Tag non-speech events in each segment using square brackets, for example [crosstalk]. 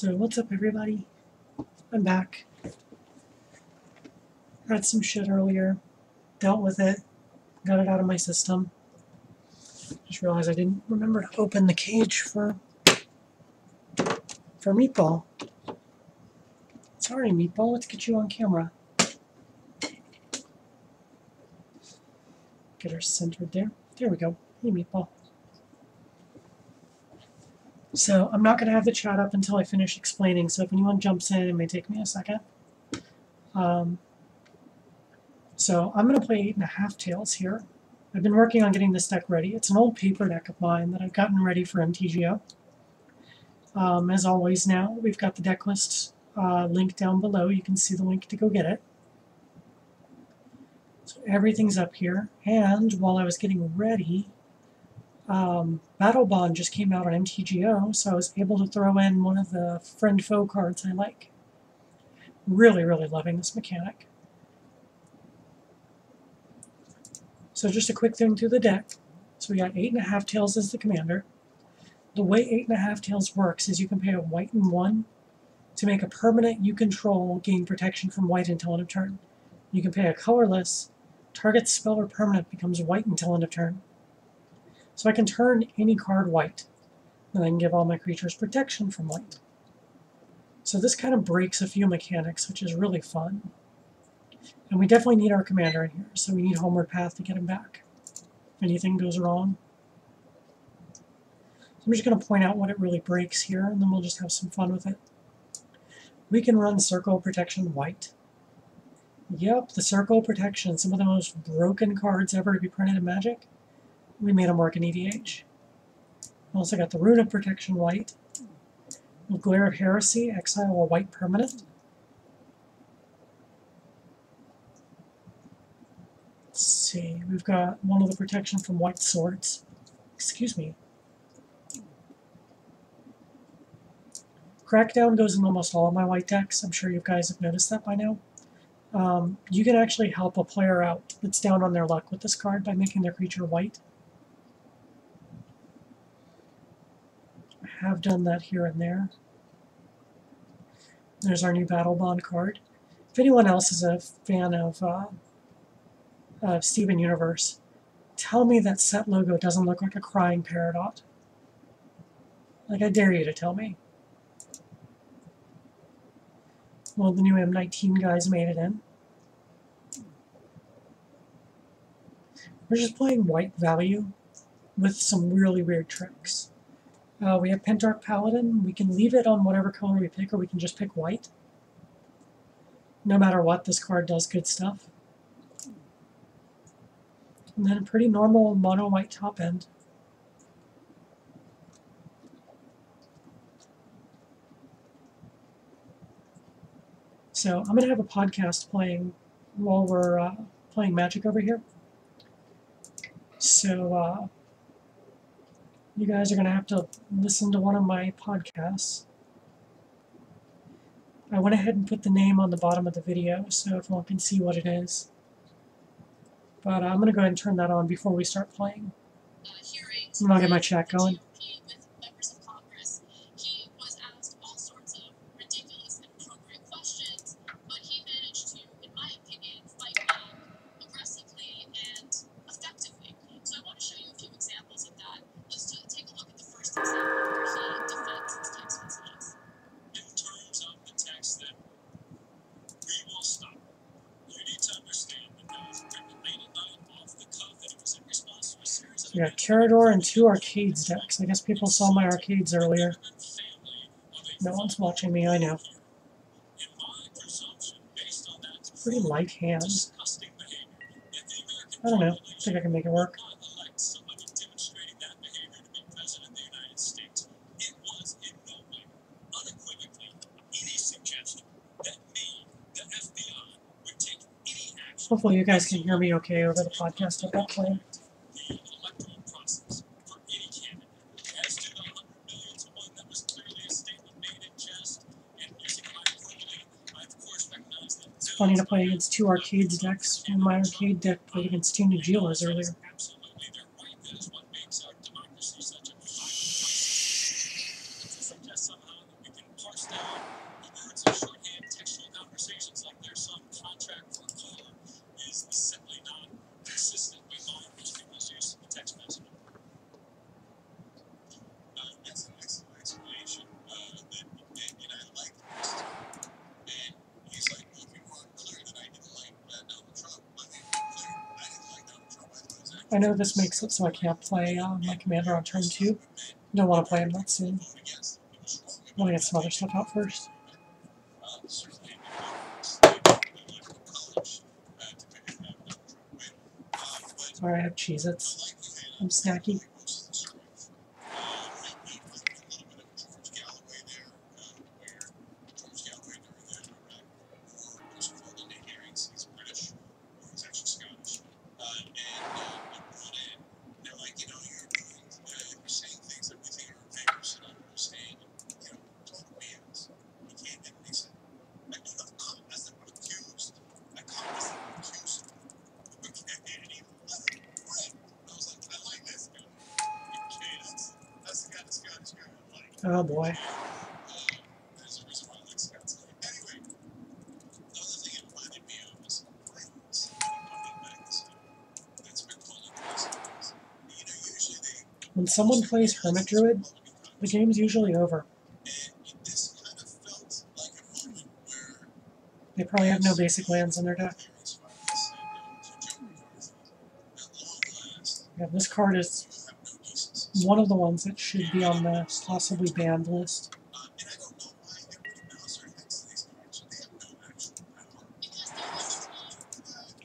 So what's up everybody? I'm back. Had some shit earlier, dealt with it, got it out of my system. Just realized I didn't remember to open the cage for for Meatball. Sorry Meatball, let's get you on camera. Get her centered there. There we go. Hey Meatball. So I'm not going to have the chat up until I finish explaining, so if anyone jumps in, it may take me a second. Um, so I'm going to play Eight and a Half Tails here. I've been working on getting this deck ready. It's an old paper deck of mine that I've gotten ready for MTGO. Um, as always now, we've got the deck list uh, link down below. You can see the link to go get it. So everything's up here. And while I was getting ready, um, Battlebond just came out on MTGO, so I was able to throw in one of the friend foe cards I like. Really, really loving this mechanic. So just a quick thing through the deck. So we got eight and a half tails as the commander. The way eight and a half tails works is you can pay a white and one to make a permanent you control gain protection from white until end of turn. You can pay a colorless, target spell or permanent becomes white until end of turn. So I can turn any card white, and I can give all my creatures protection from white. So this kind of breaks a few mechanics, which is really fun. And we definitely need our commander in here, so we need Homeward Path to get him back. If anything goes wrong. So I'm just going to point out what it really breaks here, and then we'll just have some fun with it. We can run Circle Protection White. Yep, the Circle Protection, some of the most broken cards ever to be printed in Magic we made them work in EDH. Also got the Rune of Protection white. the Glare of Heresy, exile a white permanent. Let's see, we've got one of the protection from white swords. Excuse me. Crackdown goes in almost all of my white decks. I'm sure you guys have noticed that by now. Um, you can actually help a player out that's down on their luck with this card by making their creature white. Have done that here and there. There's our new Battlebond card. If anyone else is a fan of, uh, Steven Universe, tell me that set logo doesn't look like a crying Peridot. Like, I dare you to tell me. Well, the new M19 guys made it in. We're just playing white value with some really weird tricks. Uh, we have Pentarch Paladin. We can leave it on whatever color we pick, or we can just pick white. No matter what, this card does good stuff. And then a pretty normal mono-white top end. So I'm going to have a podcast playing while we're uh, playing Magic over here. So uh, you guys are going to have to listen to one of my podcasts. I went ahead and put the name on the bottom of the video so everyone can see what it is. But uh, I'm going to go ahead and turn that on before we start playing. I'm going to get my chat going. Karador and two Arcades decks. I guess people saw my Arcades earlier. No one's watching me, I know. Pretty light hands. I don't know. I think I can make it work. Hopefully you guys can hear me okay over the podcast at that point. Funny to play against two arcades decks. My arcade deck played against two Najeelas earlier. This makes it so I can't play uh, my commander on turn two. Don't want to play him that soon. I want to get some other stuff out first. Sorry, I have Cheez Its. I'm snacky. Oh boy. When someone plays Hermit Druid, the game's usually over. They probably have no basic lands in their deck. Yeah, this card is one of the ones that should be on the possibly banned list.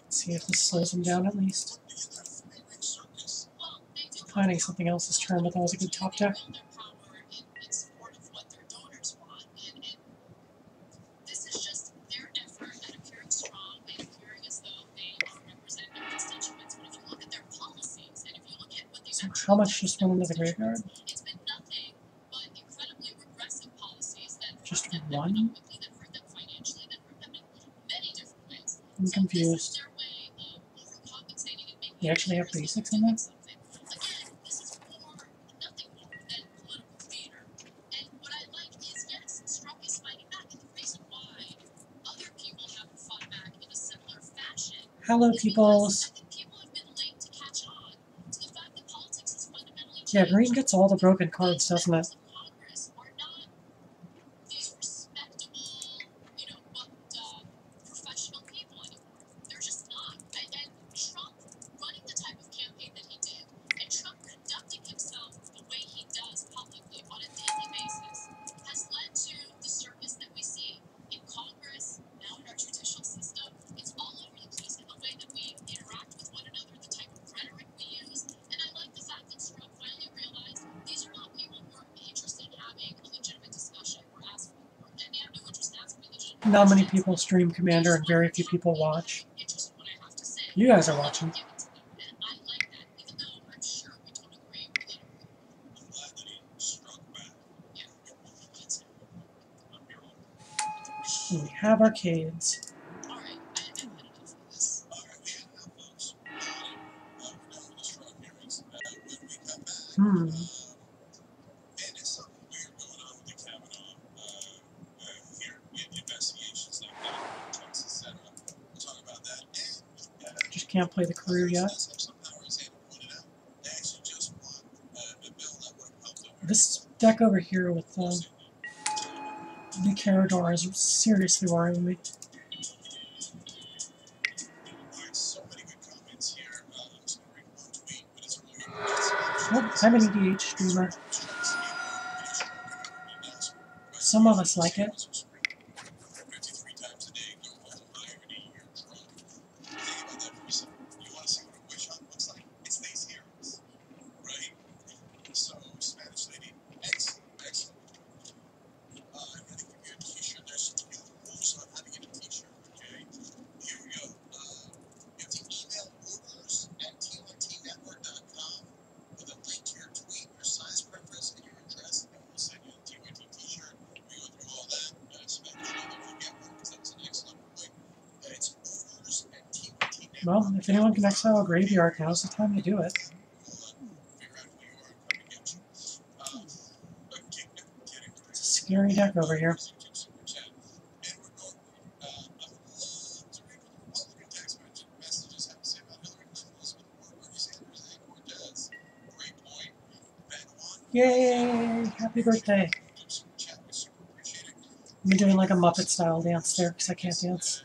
Let's see if this slows them down at least. Planning something else this turn, but that was a good top deck. So how much just went into the graveyard? Just one? I'm confused. You actually have basics in that? Peoples. Yeah, green gets all the broken cards, doesn't it? Not many people stream Commander and very few people watch. You guys are watching. And we have arcades. Deck over here with uh, the Karador is seriously worrying me. Oh, I'm an EDH streamer. Some of us like it. Well, if exile a graveyard, now's the time to do it. It's a scary deck over here. Yay! Happy birthday! I'm doing like a Muppet style dance there because I can't dance.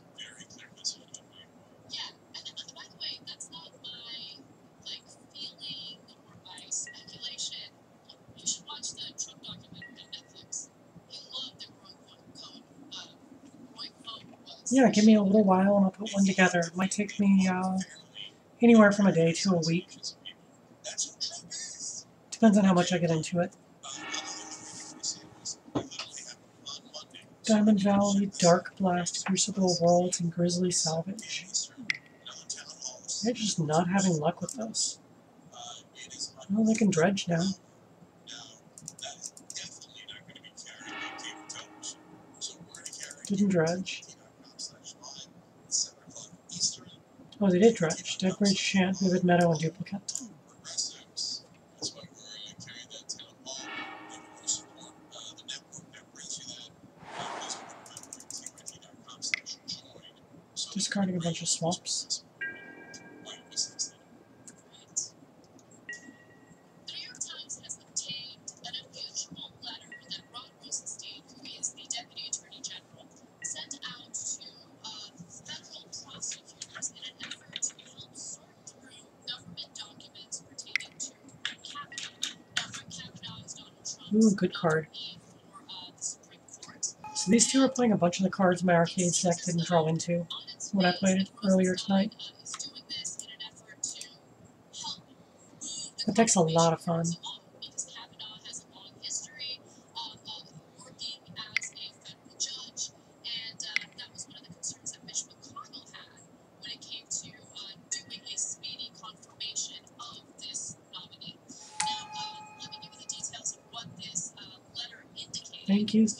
yeah, give me a little while and I'll put one together. It might take me uh, anywhere from a day to a week. Depends on how much I get into it. Diamond Valley, Dark Blast, Crucible Worlds, and Grisly Salvage. They're just not having luck with those. Well, they can dredge now. Didn't dredge. Oh, they did dredge. Dead Bridge, Chant, Vivid Meadow, and Duplicate. Discarding a bunch of swaps. good card. So these two are playing a bunch of the cards my arcade deck didn't draw into when I played it earlier tonight. That deck's a lot of fun.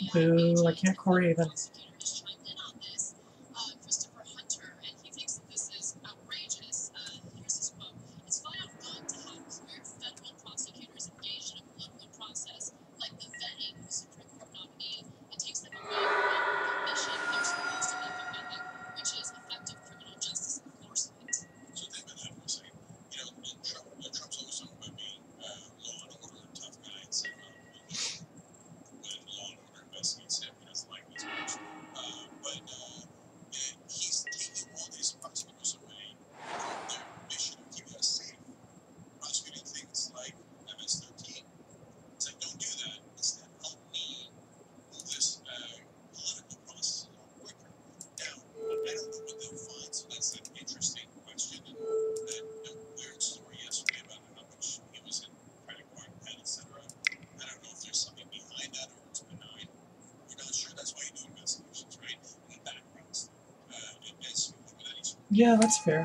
Boo, I can't Corey even. Yeah, that's fair.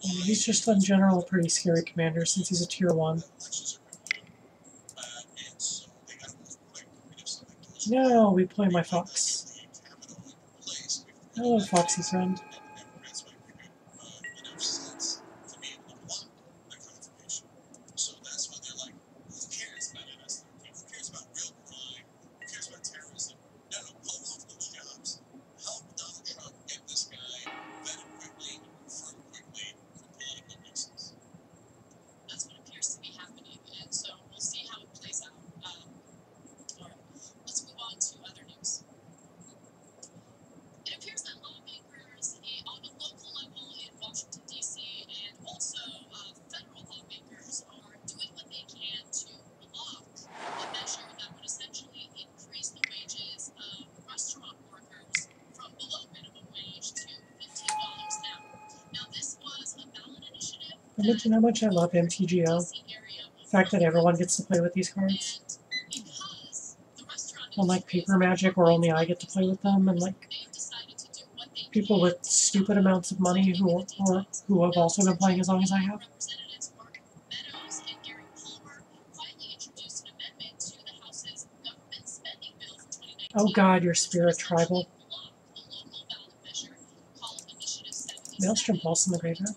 He's just in general a pretty scary commander since he's a tier 1. No, we play my fox. Hello, Foxy's friend. And did you know how much I love MTGO? The fact that everyone gets to play with these cards. Unlike Paper Magic, where only I get to play with them, and like people with stupid amounts of money who or who have also been playing as long as I have. Oh god, your spirit tribal. Maelstrom Pulse in the graveyard.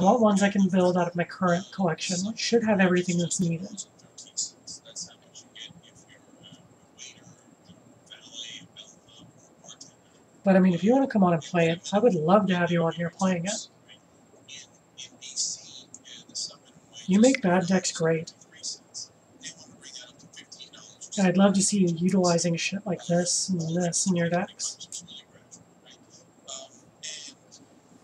I want ones I can build out of my current collection, which should have everything that's needed. But I mean, if you want to come on and play it, I would love to have you on here playing it. You make bad decks great. And I'd love to see you utilizing shit like this and this in your decks.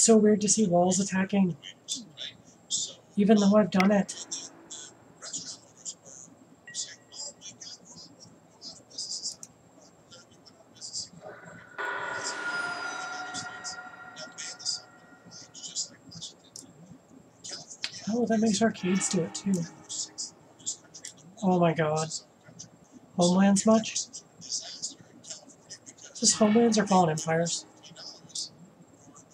so weird to see walls attacking, even though I've done it. Oh, that makes arcades do it too. Oh my god. Homelands much? Just homelands or fallen empires?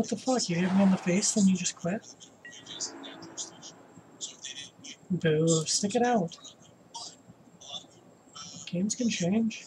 what the fuck? You hit me in the face and you just quit? Boo, stick it out. Games can change.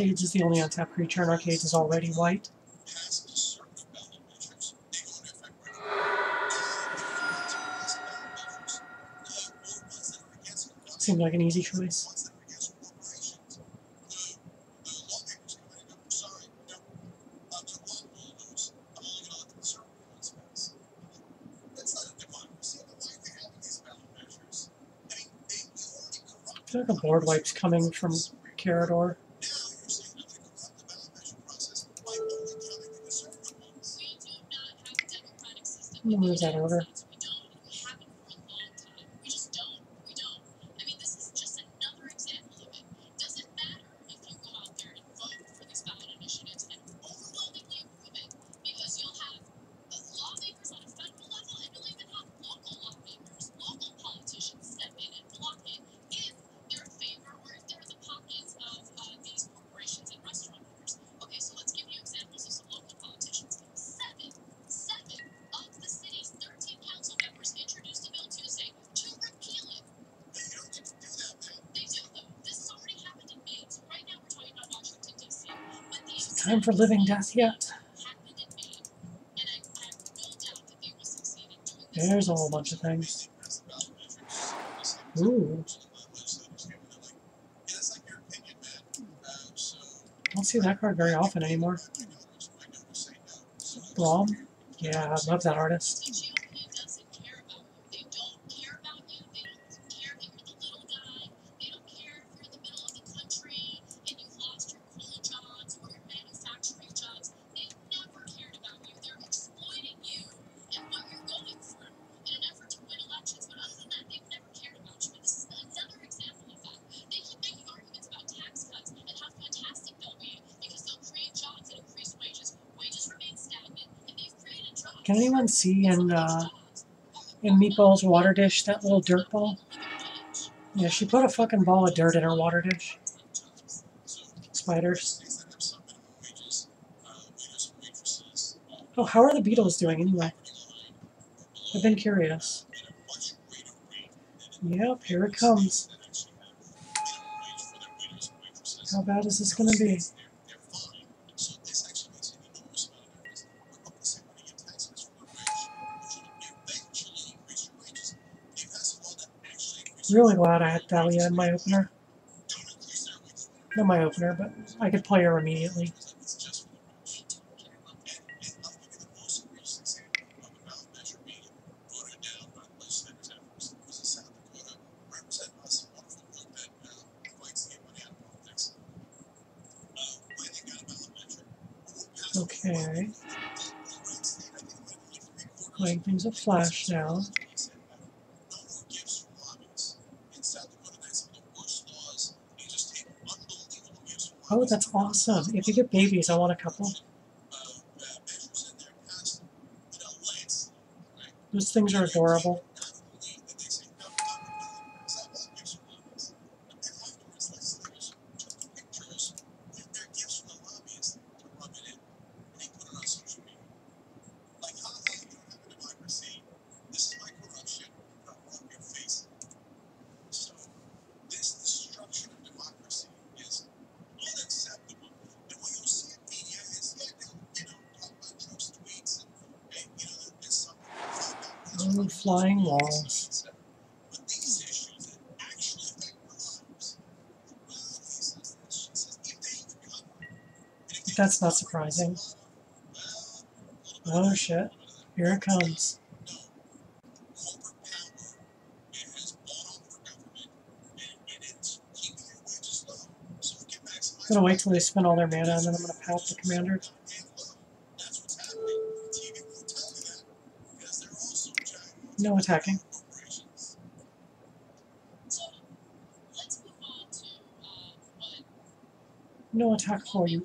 Arcades is the only untapped creature, and Arcades is already white. Seems like an easy choice. I feel like a board wipe's coming from Karador. Let me move that over. time for living death yet. There's a whole bunch of things. Ooh. I don't see that card very often anymore. Blom? Yeah, I love that artist. see in, uh, in Meatball's water dish, that little dirt ball? Yeah, she put a fucking ball of dirt in her water dish. Spiders. Oh, how are the Beatles doing anyway? I've been curious. Yep, here it comes. How bad is this going to be? really glad I had Thalia in my opener. Not my opener, but I could play her immediately. Okay. Playing things flash now. that's awesome. If you get babies, I want a couple. Those things are adorable. That's not surprising. Oh shit, here it comes. I'm gonna wait till they spend all their mana and then I'm gonna pass the commander. No attacking. No attack for you.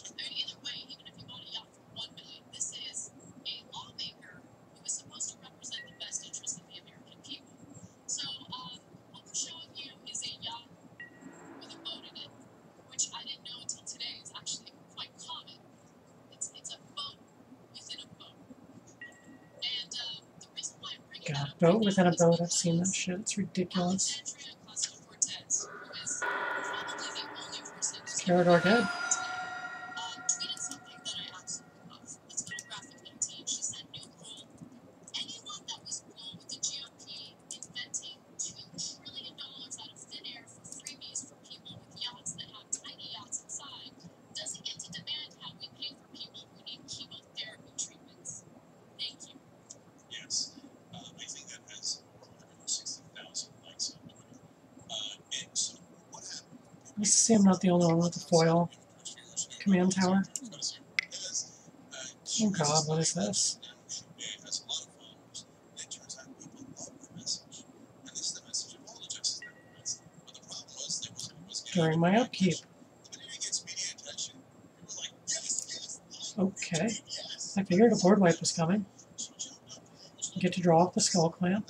was in a boat. I've seen that shit. It's ridiculous. Karador dead. see I'm not the only one with the foil command tower. Oh god, what is this? During my upkeep. Okay. I figured a board wipe was coming. Get to draw off the skull clamp.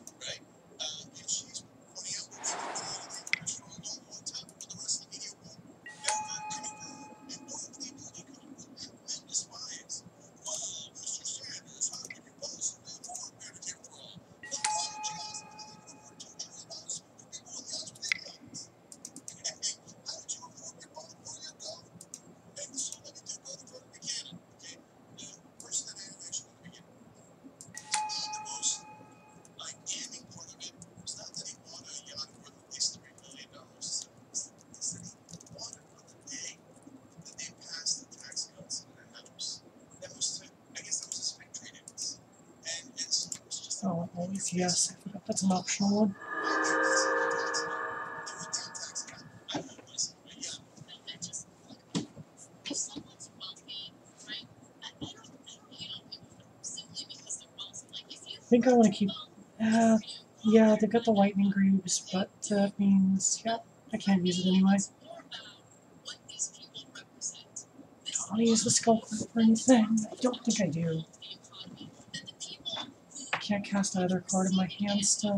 yes, I forgot that's an optional one. I think I want to keep, uh, yeah, they've got the lightning greaves, but that uh, means, yeah, I can't use it anyway. I don't use the skull for anything. I don't think I do can't cast either card in my hand still.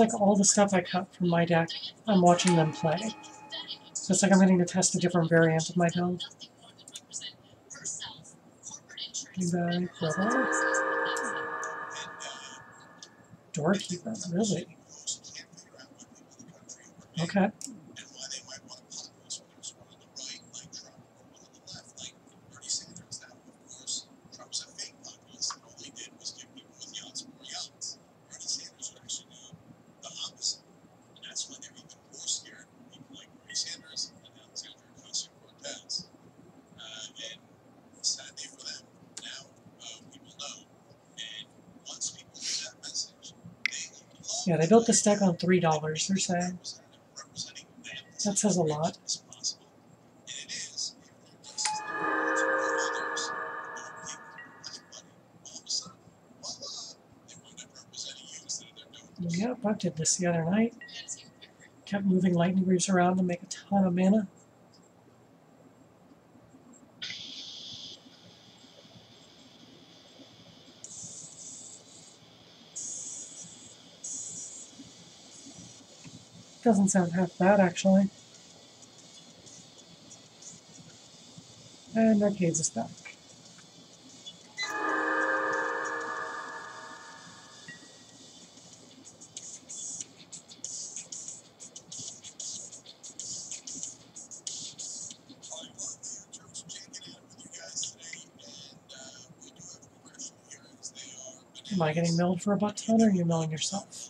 like all the stuff I cut from my deck, I'm watching them play. So it's like I'm getting to test a different variant of my build. Doorkeeper, really? built the stack on $3, they're saying. That says a lot. Yep, I did this the other night. Kept moving lightning greaves around to make a ton of mana. Doesn't sound half bad, actually. And Arcades is back. Am I getting milled for a buck ton, or are you milling yourself?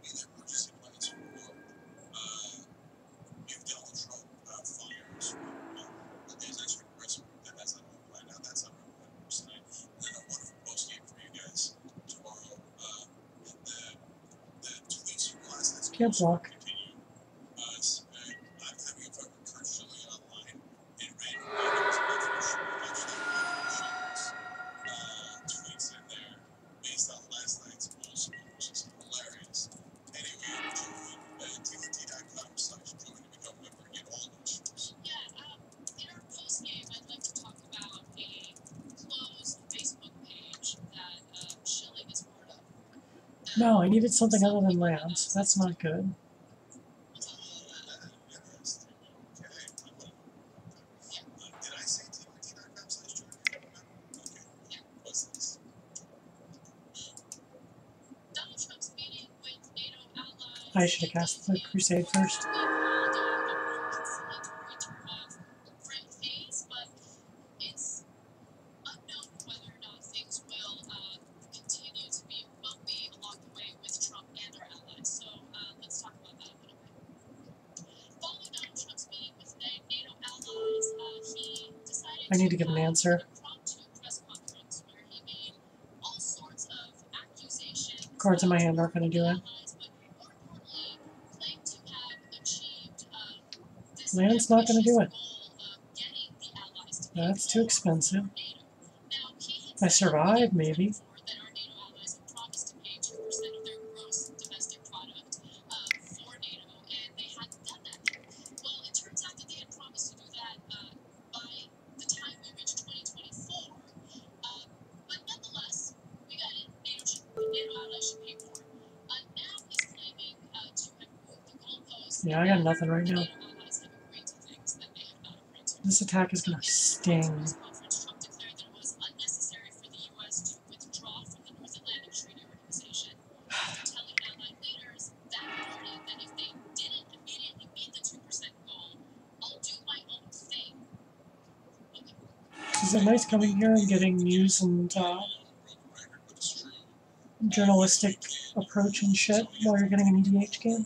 Good luck. needed something other than lands. That's not good. I should have cast the crusade first. get an answer. Cards in my hand aren't going to do it. Land's not going to do it. That's too expensive. I survive, maybe. nothing right now. This attack is going to sting. Is it nice coming here and getting news and uh, journalistic approach and shit while you're getting an EDH game?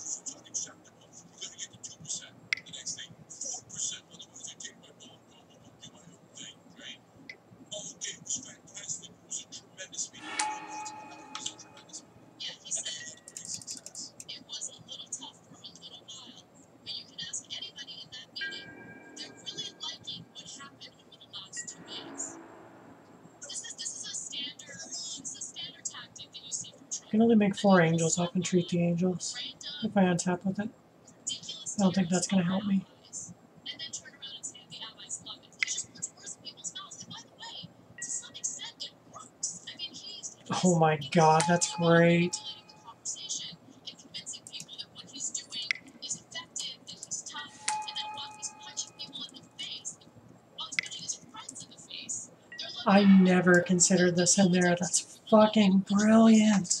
can only make four angels. I can treat the angels if I untap with it. I don't think that's going to help me. Oh my god, that's great. I never considered this in there. That's fucking brilliant.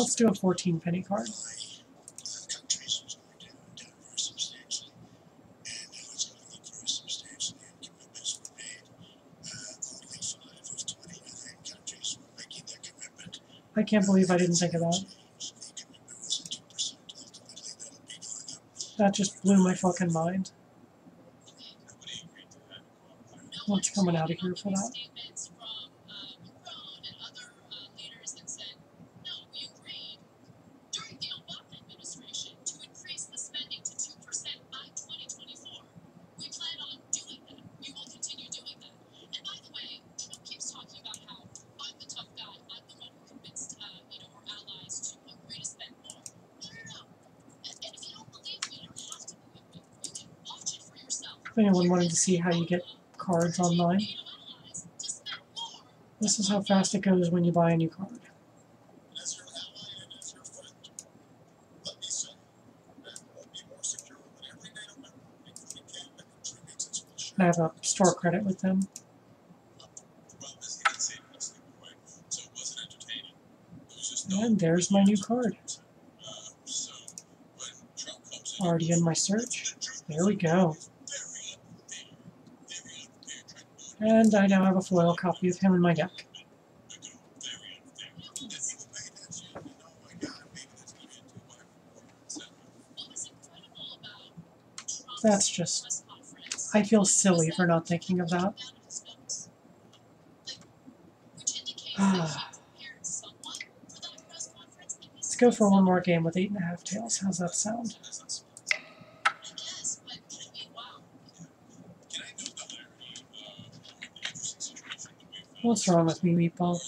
Let's do a 14 penny card. I can't believe I didn't think of that. That just blew my fucking mind. What's coming out of here for that? wanted to see how you get cards online. This is how fast it goes when you buy a new card. I have a store credit with them. And there's my new card. Already in my search. There we go. And I now have a foil copy of him in my deck. That's just... I feel silly for not thinking of that. [sighs] Let's go for one more game with eight and a half tails. How's that sound? What's wrong with me, Meatball?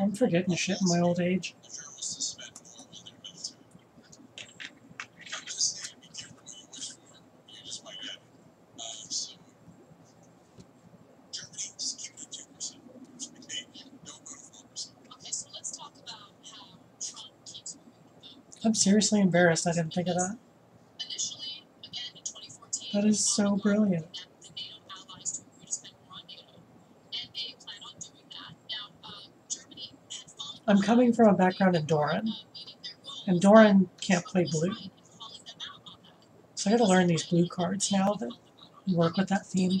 I'm forgetting shit in my old age. I'm seriously embarrassed I didn't think of that. That is so brilliant. I'm coming from a background in Doran, and Doran can't play blue. So I gotta learn these blue cards now that work with that theme.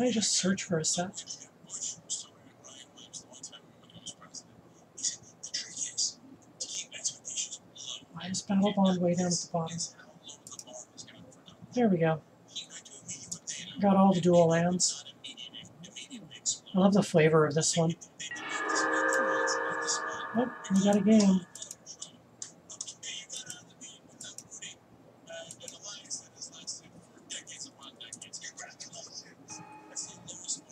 Can I just search for a set? Why is Battlebond way down at the bottom? There we go. Got all the dual lands. I love the flavor of this one. Oh, we got a game.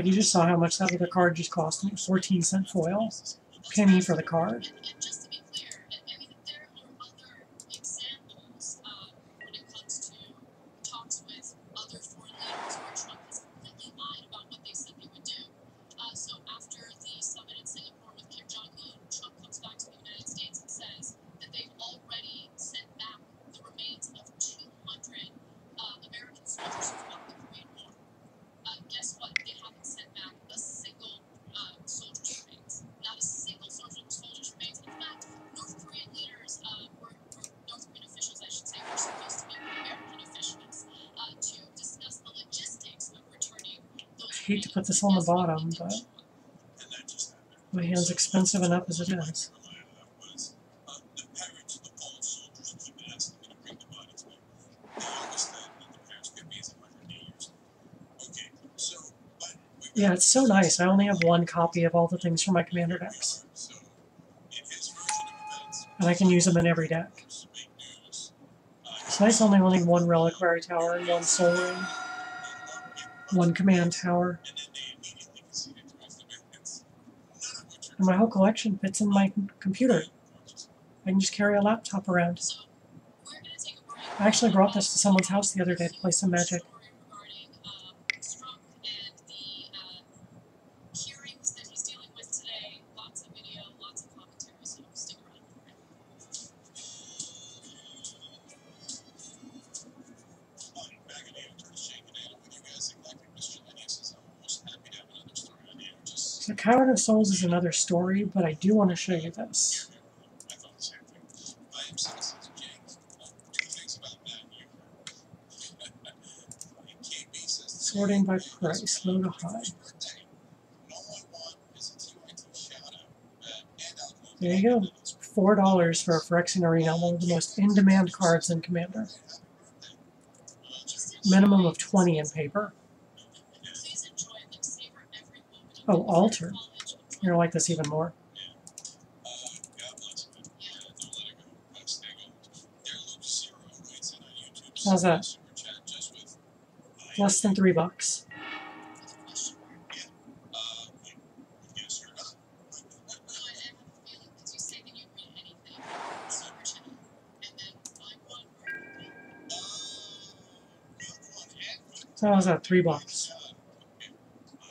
Like you just saw how much that other card just cost me. 14 cent foil. Penny for the card. this on the bottom, but my hand's expensive enough as it is. Yeah, it's so nice. I only have one copy of all the things from my commander decks. And I can use them in every deck. It's nice only wanting one reliquary tower and one sol ring. One command tower. and my whole collection fits in my computer. I can just carry a laptop around. I actually brought this to someone's house the other day to play some magic. Power of Souls is another story, but I do want to show you this. Sorting by price, low to high. There you go. Four dollars for a Phyrexian Arena, one of the most in-demand cards in Commander. Minimum of 20 in paper. Oh, alter. You're like this even more. How's that? Less than three bucks. So how's that? Three bucks.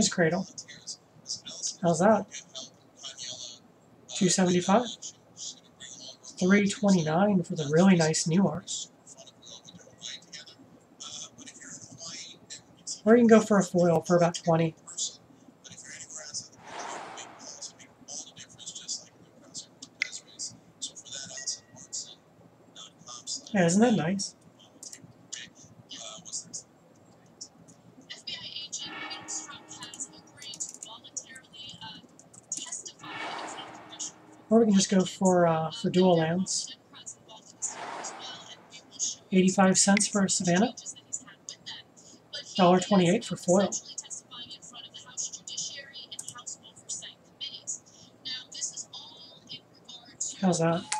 Spinner's Cradle. How's that? 275 329 for the really nice new art. Or you can go for a foil for about 20 Yeah, isn't that nice? just go for, uh, for dual lands. 85 cents for Savannah. $1.28 for foil. How's that?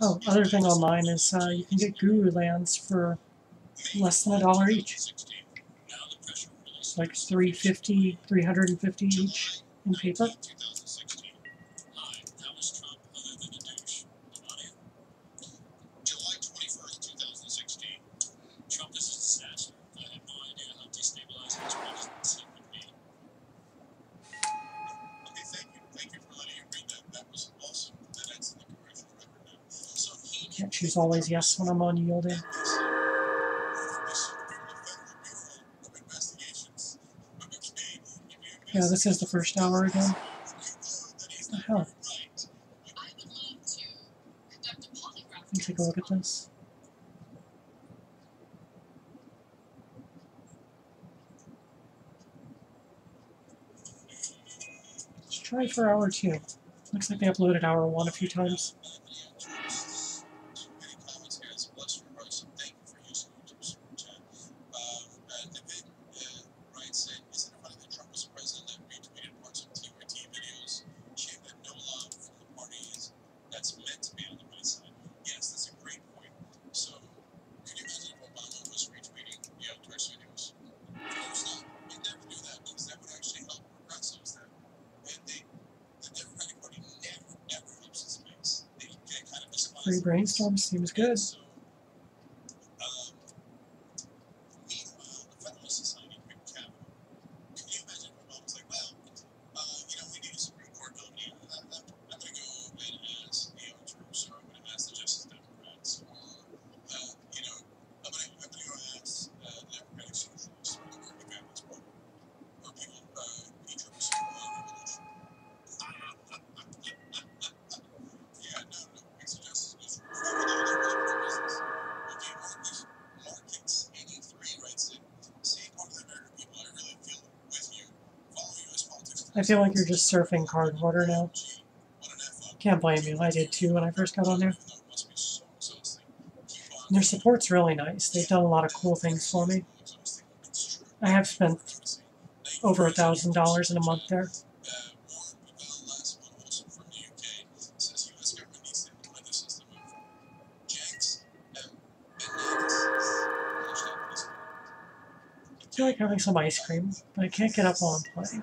Oh, other thing online is uh, you can get Guru Lands for less than a dollar each. Like 350 350 each in paper. always yes when I'm on yielding. Yeah, this is the first hour again. What the hell? Let me take a look at this. Let's try for hour two. Looks like they uploaded hour one a few times. brainstorm seems good. feel like you're just surfing Cardhoarder now. Can't blame you. I did too when I first got on there. Their support's really nice. They've done a lot of cool things for me. I have spent over a thousand dollars in a month there. I feel like having some ice cream, but I can't get up while I'm playing.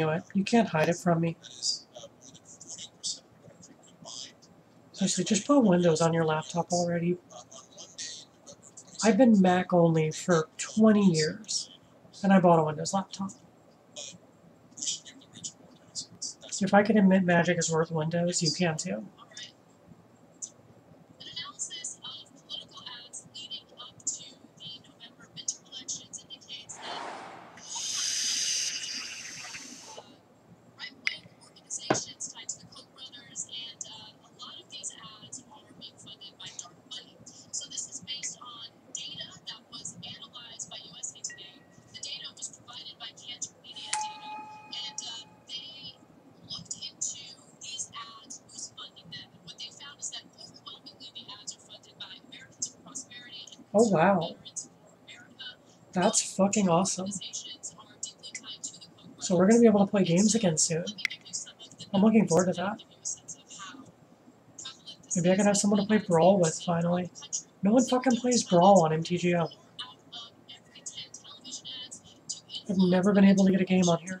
knew it. You can't hide it from me. Seriously, just put Windows on your laptop already. I've been Mac only for 20 years, and I bought a Windows laptop. If I can admit magic is worth Windows, you can too. Oh wow. That's fucking awesome. So we're going to be able to play games again soon. I'm looking forward to that. Maybe I can have someone to play Brawl with, finally. No one fucking plays Brawl on MTGO. I've never been able to get a game on here.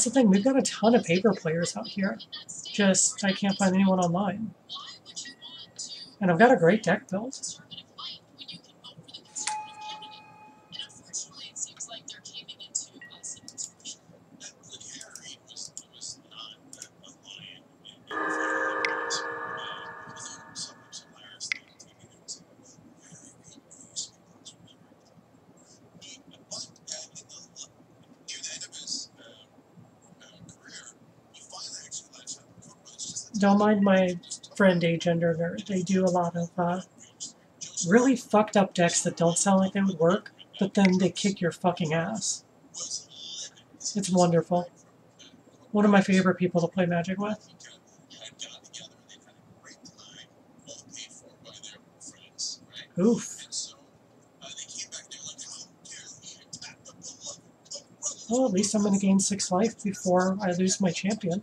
that's the thing. We've got a ton of paper players out here. Just, I can't find anyone online. And I've got a great deck built. don't mind my friend Agender. they they do a lot of uh, really fucked up decks that don't sound like they would work, but then they kick your fucking ass. It's wonderful. One of my favorite people to play Magic with. Oof. Well, at least I'm going to gain 6 life before I lose my champion.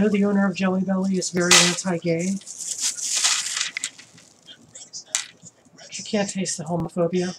know the owner of Jelly Belly is very anti-gay. You can't taste the homophobia.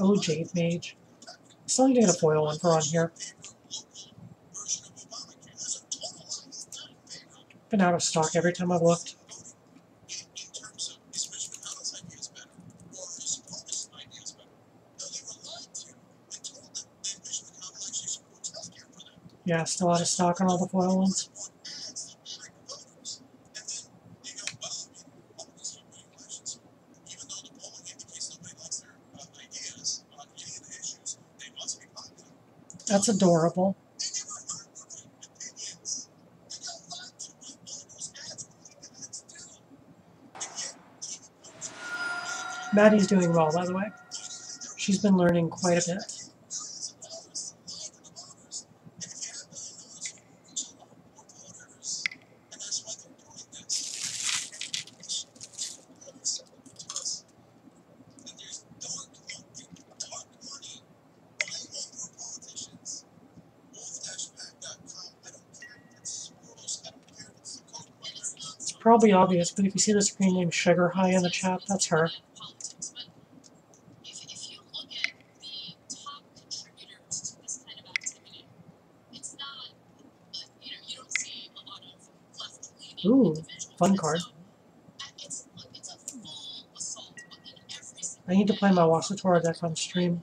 Oh, Jade Mage. Still need to get a foil one for on here. Been out of stock every time I've looked. Yeah, still out of stock on all the foil ones. That's adorable. Maddie's doing well, by the way. She's been learning quite a bit. obvious, but if you see the screen name Sugar High in the chat, that's her. Ooh, fun card. I need to play my Wasitora deck on stream.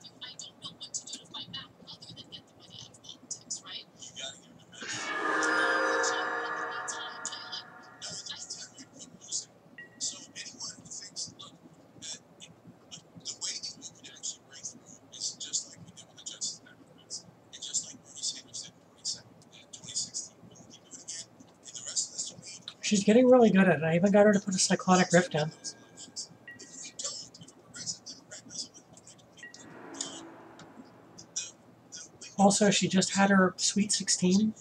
getting really good at it. I even got her to put a Cyclonic Rift in. Also, she just had her Sweet 16.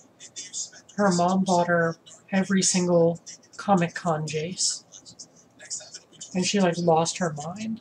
Her mom bought her every single Comic Con Jace. And she, like, lost her mind.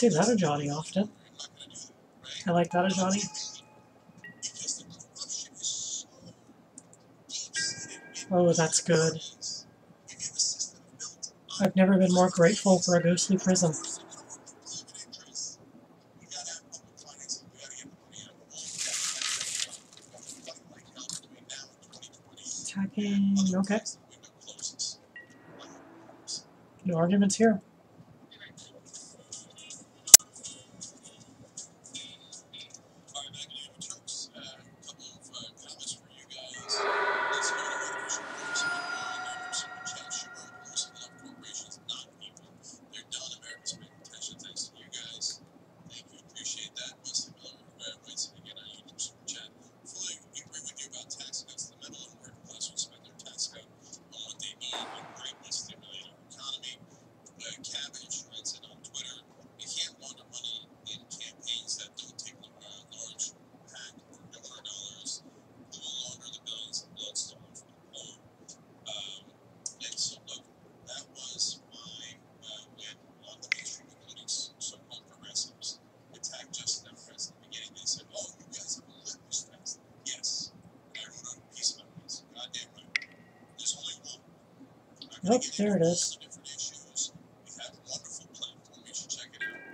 say that Ajani often. I like that Ajani. Oh, that's good. I've never been more grateful for a ghostly prison. Attacking, okay. No arguments here.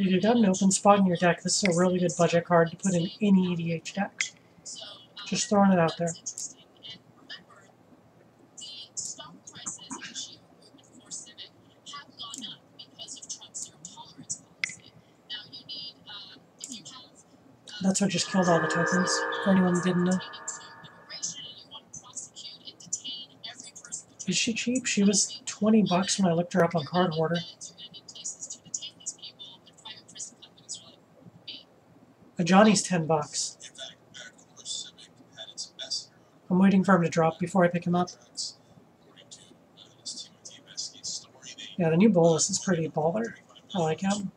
If you do an open Spot in your deck, this is a really good budget card to put in any EDH deck. Just throwing it out there. That's what just killed all the tokens, for anyone that didn't know. Is she cheap? She was 20 bucks when I looked her up on Cardhoarder. Ajani's 10 bucks. I'm waiting for him to drop before I pick him up. Yeah, the new Bolas is pretty baller. I like him.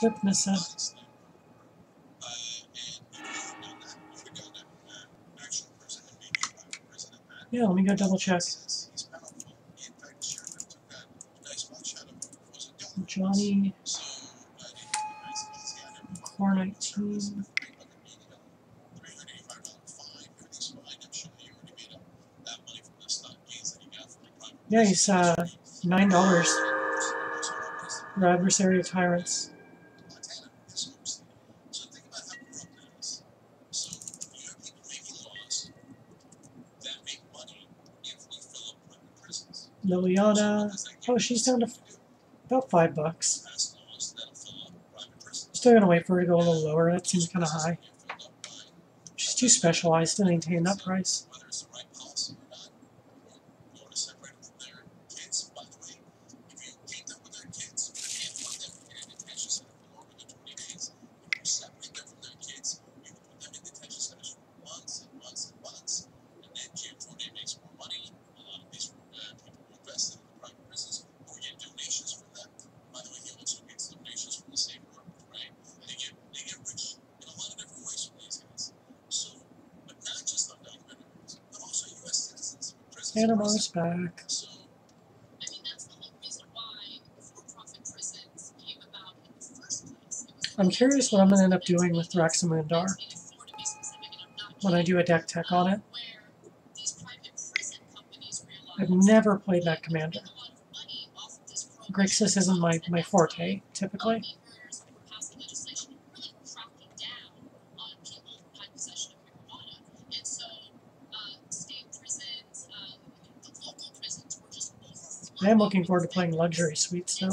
flip this. Yeah, let me go double check. Ajani Core 19. Yeah, he's uh, $9. Your adversary of tyrants. Liliana. Oh, she's down to about five bucks. Still gonna wait for her to go a little lower. That seems kind of high. She's too specialized to maintain that price. Back. I'm curious what I'm going to end up doing with Thraximundar when I do a deck tech on it. I've never played that commander. Grixis isn't my, my forte, typically. I am looking forward to playing luxury suites though.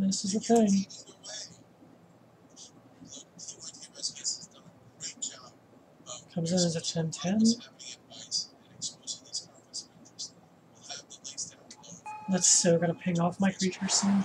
This is the thing. Comes in as a 1010. That's so gonna ping off my creature soon.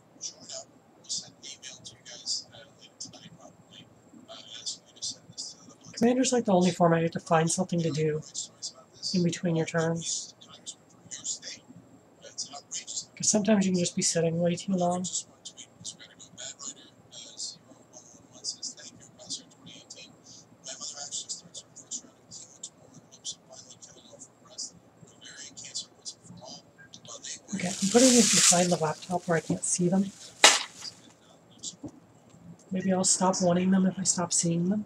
Commander's like the only format you have to find something to do in between your turns. Because sometimes you can just be sitting way too long. Okay, I'm putting these beside the laptop where I can't see them. Maybe I'll stop wanting them if I stop seeing them.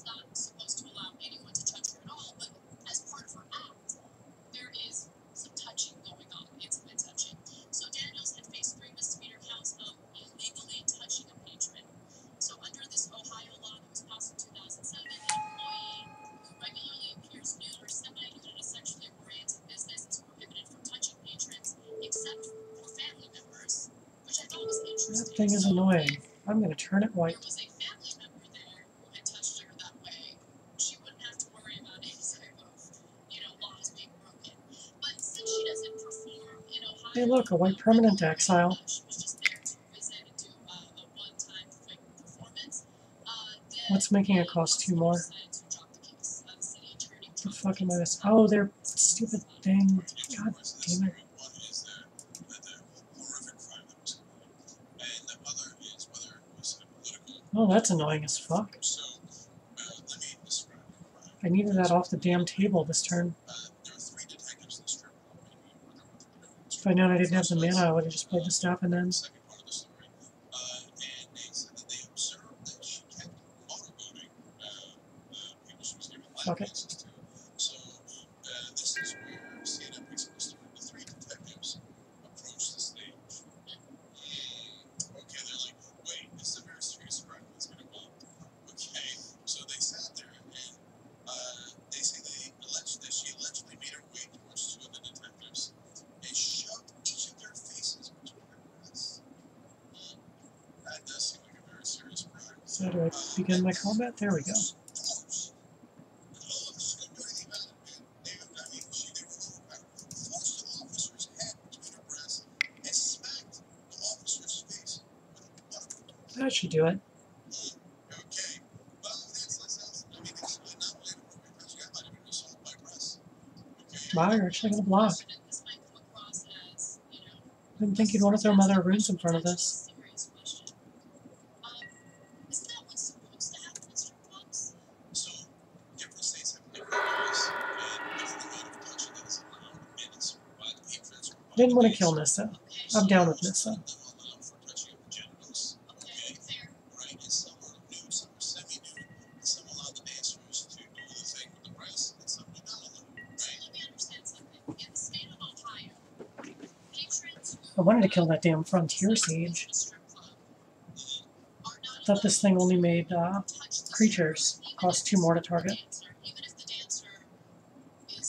look, a white permanent exile. What's making it cost two more? The fuck am I missing? Oh, stupid thing. God damn it. Oh, that's annoying as fuck. I needed that off the damn table this turn. If I known I didn't have some mana, I would have just played the stop and then. my combat? There we go. That should do it. Wow, you're actually going to block. I didn't think you'd want to throw Mother of Runes in front of this. Didn't want to kill Nissa. I'm down with Nissa. I wanted to kill that damn Frontier Sage. thought this thing only made uh, creatures cost two more to target.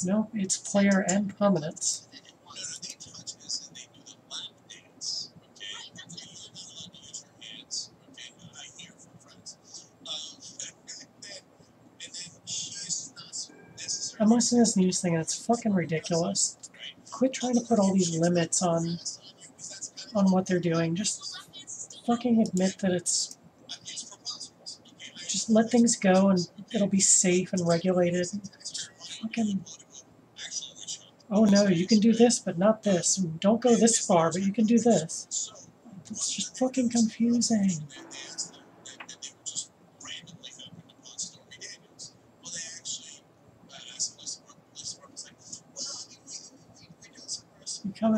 No, it's player and prominence. listening this news thing and it's fucking ridiculous. Quit trying to put all these limits on on what they're doing. Just fucking admit that it's just let things go and it'll be safe and regulated. Fucking Oh no, you can do this but not this. Don't go this far, but you can do this. It's just fucking confusing.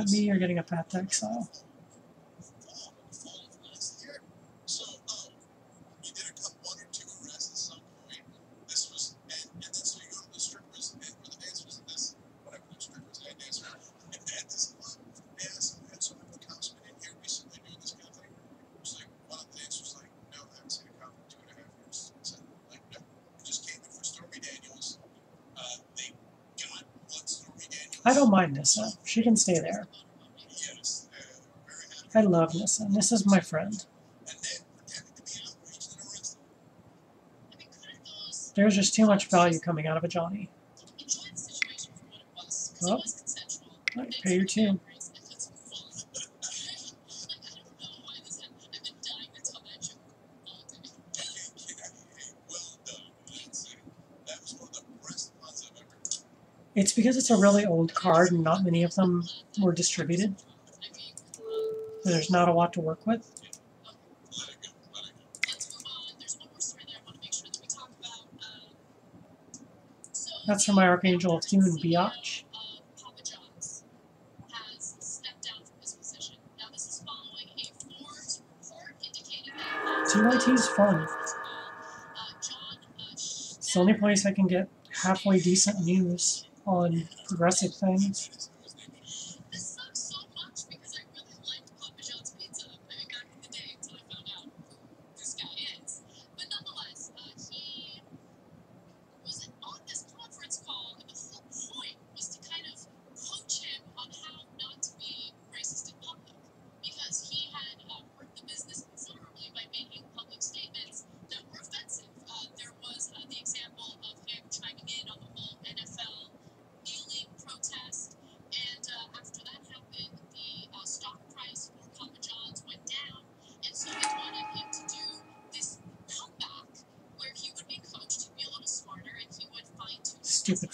and me are getting a pat exile. She can stay there. I love Nissa. Nissa's my friend. There's just too much value coming out of Ajani. Oh. Right, pay your tune. because it's a really old card and not many of them were distributed. So there's not a lot to work with. That's from my Archangel of Thune, Biatch. TYT is fun. It's the only place I can get halfway decent news on progressive things.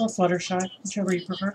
or fluttershy, whichever you prefer.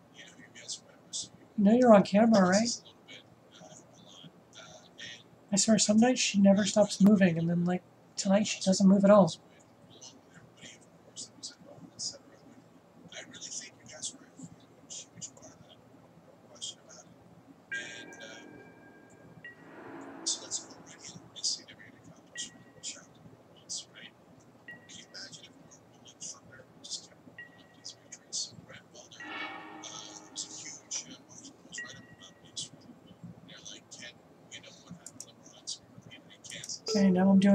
Now you're on camera, right? I swear, some nights she never stops moving, and then, like, tonight she doesn't move at all.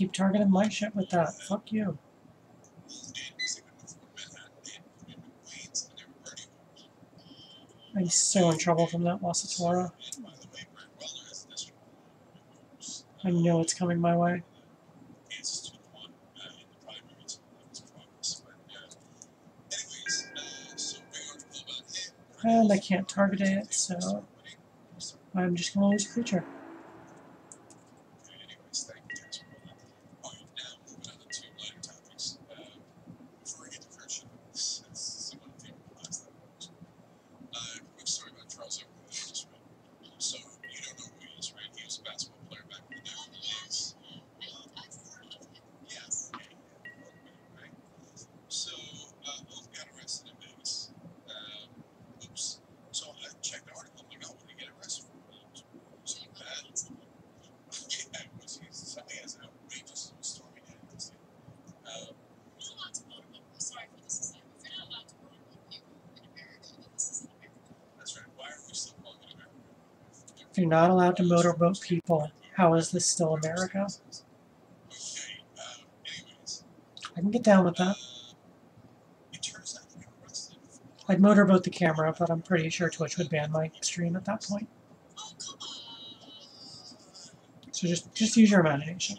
keep targeting my shit with that. Fuck you. I'm so in trouble from that Wasitora. I know it's coming my way. And I can't target it, so I'm just going to lose a creature. not allowed to motorboat people. How is this still America? I can get down with that. I'd motorboat the camera, but I'm pretty sure Twitch would ban my stream at that point. So just, just use your imagination.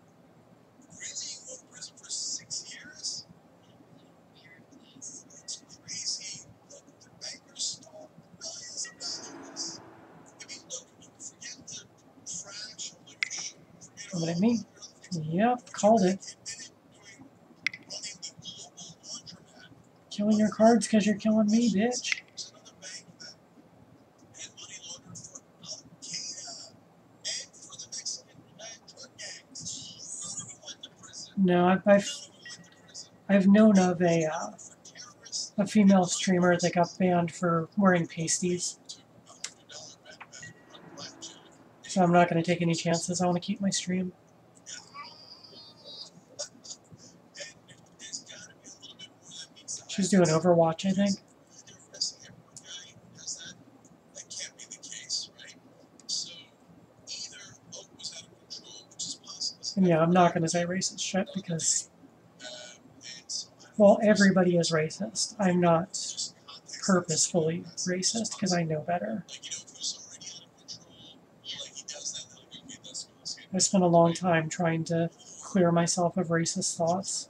called it. Killing your cards because you're killing me, bitch. No, I've, I've, I've known of a, uh, a female streamer that got banned for wearing pasties. So I'm not going to take any chances. I want to keep my stream. doing Overwatch, I think. And yeah, I'm not going to say racist shit because, well, everybody is racist. I'm not purposefully racist because I know better. I spent a long time trying to clear myself of racist thoughts.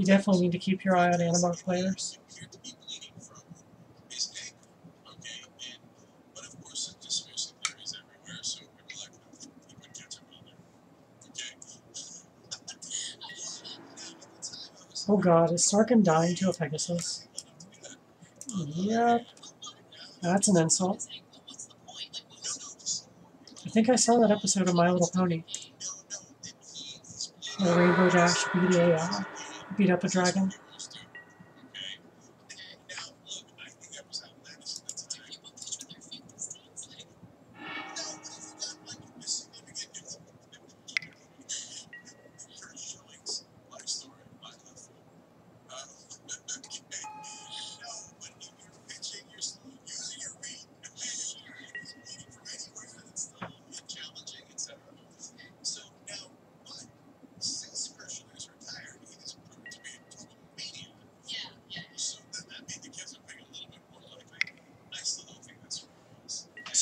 You definitely need to keep your eye on Animar players. "Oh, god, is Sarkhan dying to a Pegasus? Yep, that's an insult. I think I saw that episode of My Little Pony Rainbow Dash uh, beat up a dragon.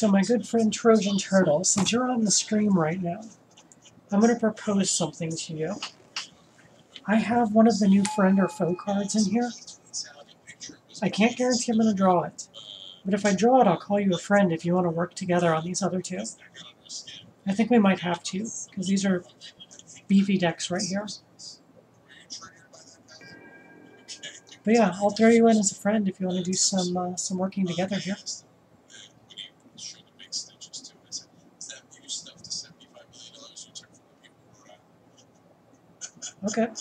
So my good friend Trojan Turtle, since you're on the stream right now, I'm going to propose something to you. I have one of the new friend or foe cards in here. I can't guarantee I'm going to draw it, but if I draw it, I'll call you a friend if you want to work together on these other two. I think we might have to, because these are beefy decks right here. But yeah, I'll throw you in as a friend if you want to do some uh, some working together here. Okay,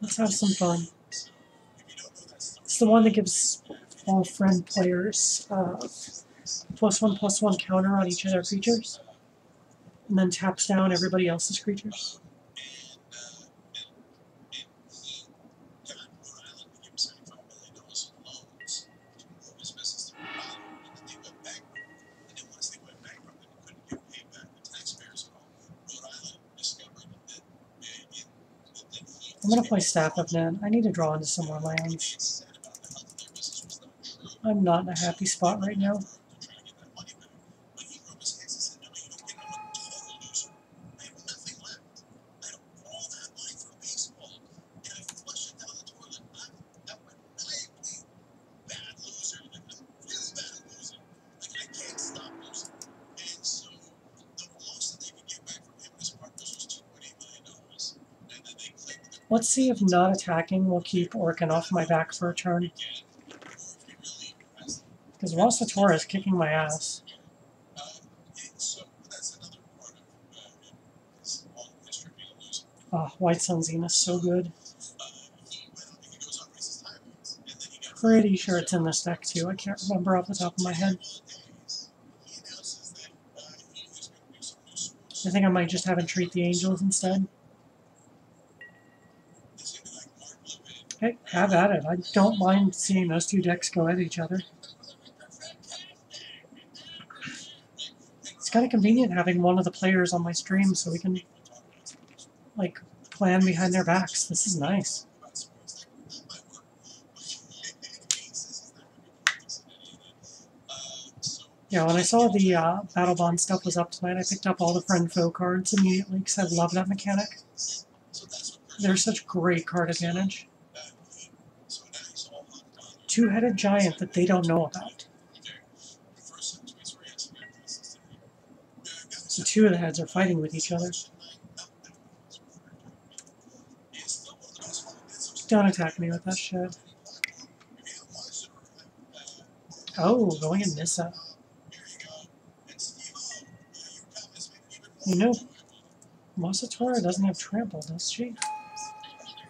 let's have some fun. It's the one that gives all friend players uh, plus one plus one counter on each of their creatures, and then taps down everybody else's creatures. I'm gonna play Staff of Nin. I need to draw into some more lands. I'm not in a happy spot right now. Let's see if not attacking will keep Orkin off my back for a turn. Because Wasitora is kicking my ass. Oh, White Sun Zenith so good. Pretty sure it's in this deck too. I can't remember off the top of my head. I think I might just have him treat the angels instead. Hey, have at it. I don't mind seeing those two decks go at each other. It's kind of convenient having one of the players on my stream so we can, like, plan behind their backs. This is nice. Yeah, when I saw the uh, Battlebond stuff was up tonight, I picked up all the Friend Foe cards immediately because I love that mechanic. They're such great card advantage. Two headed giant that they don't know about. So two of the heads are fighting with each other. Don't attack me with that shit. Oh, going in Nissa. You know, Wasitora doesn't have trample, does she?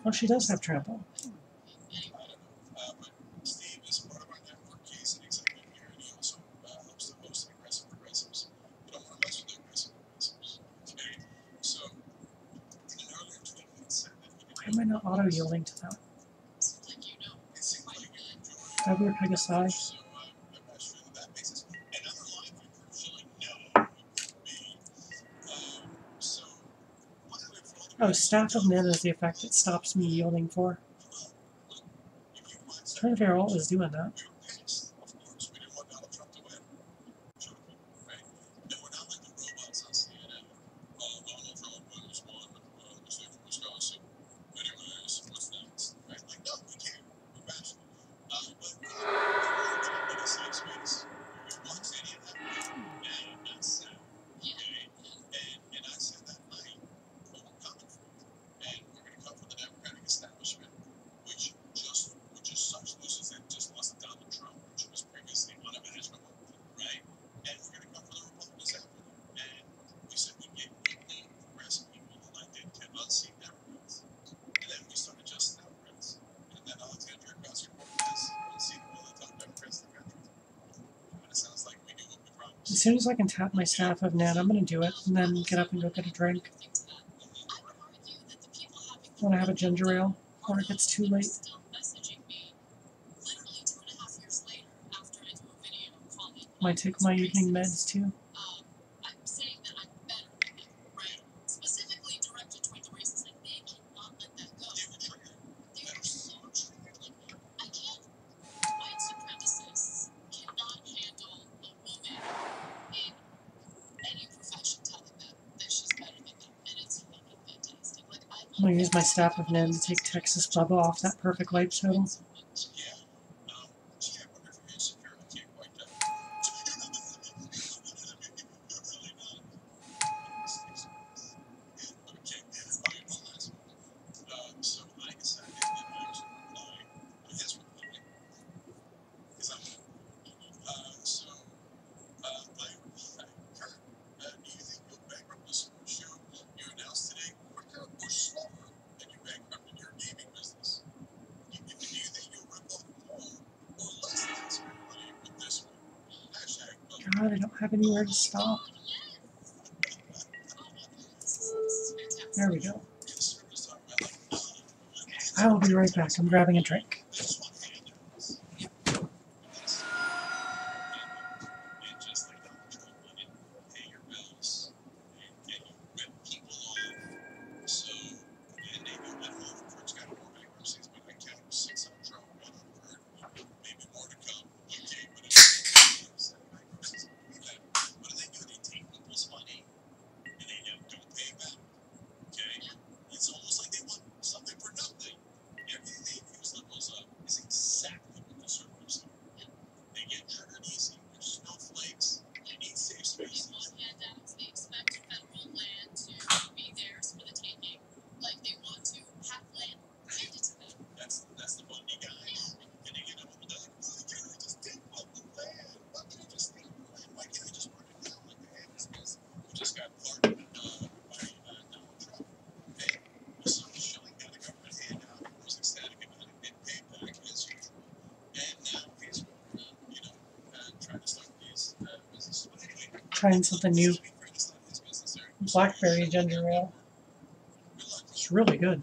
Oh, she does have trample. Why am I not auto yielding to that? like you know, quite a Oh, Staff of Nin is the effect it stops me yielding for. I'm trying to figure out what was doing that. soon as I can tap my staff of Nin, I'm going to do it, and then get up and go get a drink. I want to have a ginger ale, or if it's too late. Might take my evening meds too. staff of known to take Texas Bubba off that perfect light total. where to stop. There we go. I will be right back. I'm grabbing a drink. trying something new. Blackberry ginger ale. It's really good.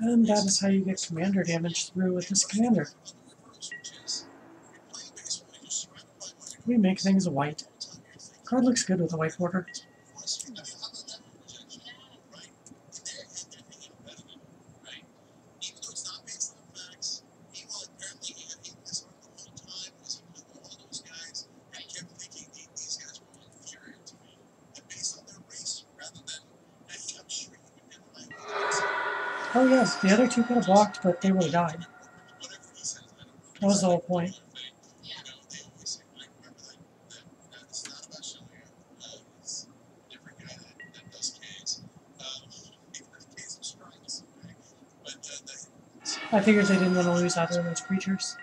And that is how you get commander damage through with this commander. We make things white. Card looks good with a white border. The other two could have blocked, but they would have died. That was the whole point. I figured they didn't want to lose either of those creatures.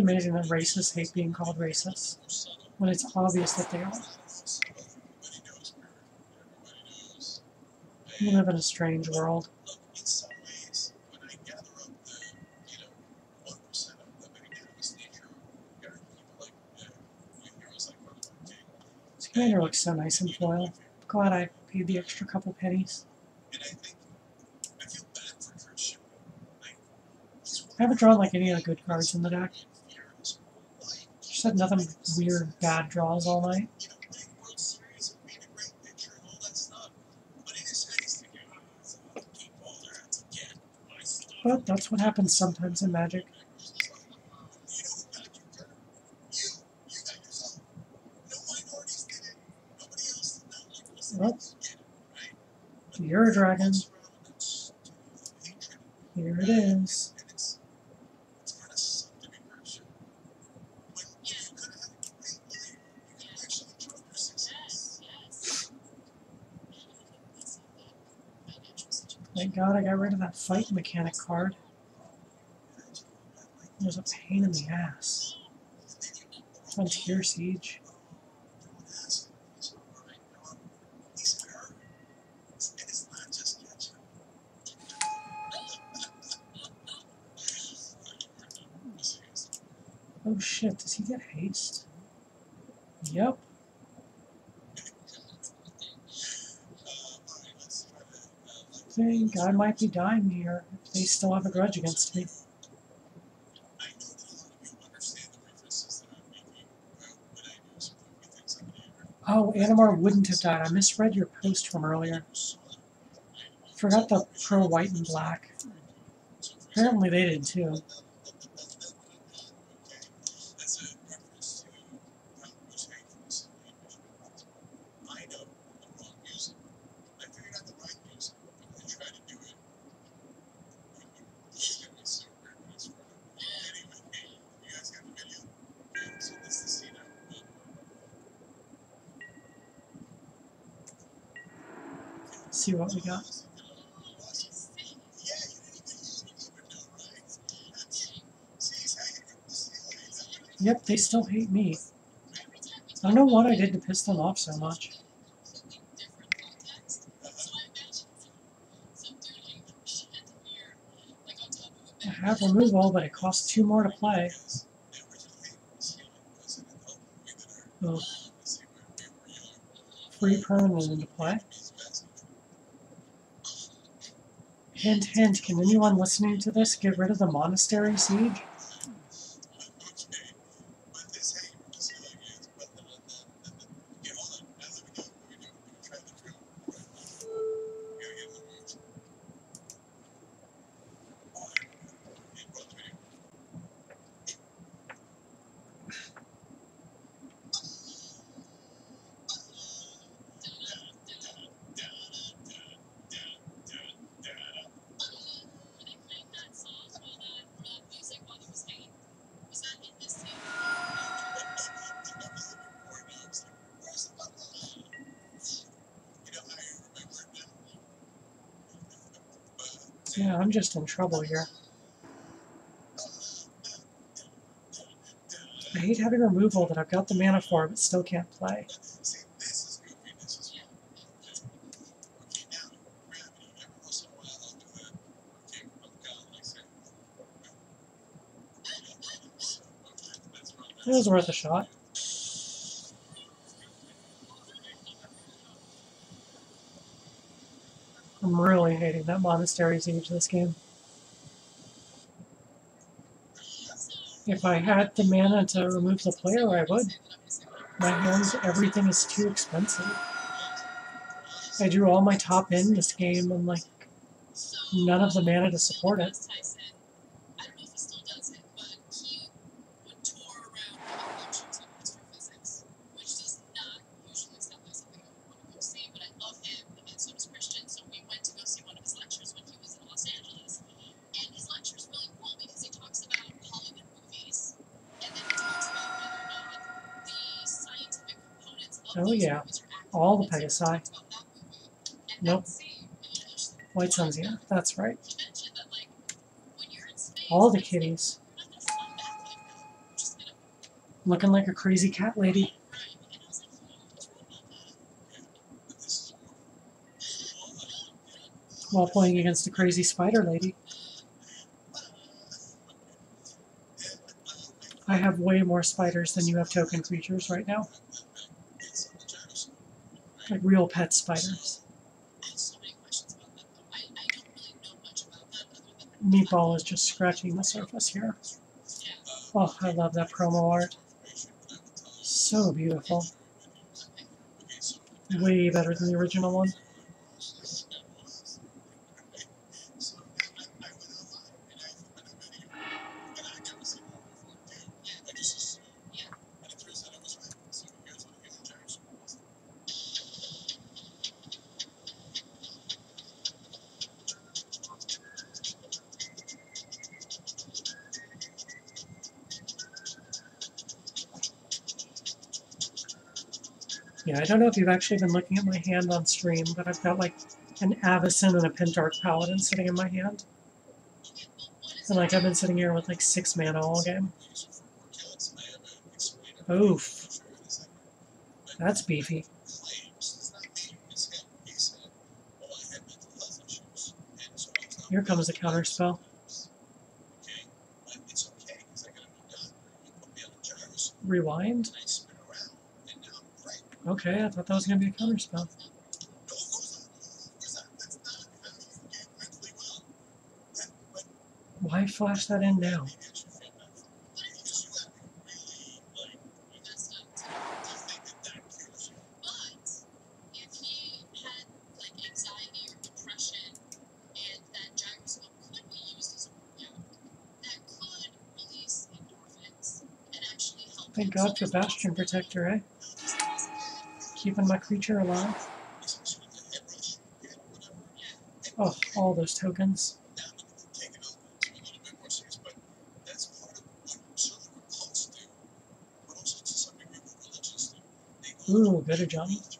amazing that racists hate being called racist when it's obvious that they are. We live in a strange world. Commander looks so nice and foil. Glad I paid the extra couple pennies. I haven't drawn like any of the good cards in the deck. Just had nothing weird bad draws all night. But that's what happens sometimes in Magic. Well, you're a dragon. that fight mechanic card was a pain in the ass. Frontier Siege. Oh shit, does he get haste? Yep. think I might be dying here if they still have a grudge against me. Oh, Animar wouldn't have died. I misread your post from earlier. Forgot the pro white and black. Apparently they did too. what we got. Yep, they still hate me. I don't know what I did to piss them off so much. I have removal, but it costs two more to play. Oh. Free permanent into play. Hint, hint, can anyone listening to this get rid of the monastery siege? Were they playing that song while that rap music while he was hanging? Was that in this scene? Yeah, I'm just in trouble here. I hate having removal that I've got the mana for but still can't play. It was worth a shot. I'm really hating that monastery siege this game. If I had the mana to remove the player, I would. My hands, everything is too expensive. I drew all my top in this game and like none of the mana to support it. You're not gonna fly back like that. You're just gonna Looking like a crazy cat lady. right. While playing against a crazy spider lady. I have way more spiders than you have token creatures right now. Like real pet spiders. I have so many questions about that though. I, I don't really know much about that other than Meatball is just scratching the surface here. Oh, I love that promo art. So beautiful. Way better than the original one. Don't know if you've actually been looking at my hand on stream, but I've got like an Avacyn and a Pentarch Paladin sitting in my hand. And like I've been sitting here with like six mana all game. Oof. That's beefy. Here comes a counter spell. Rewind. and I spin around, and now I'm great. Okay, I thought that was gonna be a counter spell. Why flash that in now? to to Thank God for Bastion Protector, eh? Keeping my creature alive. Oh, all those tokens. I'm to take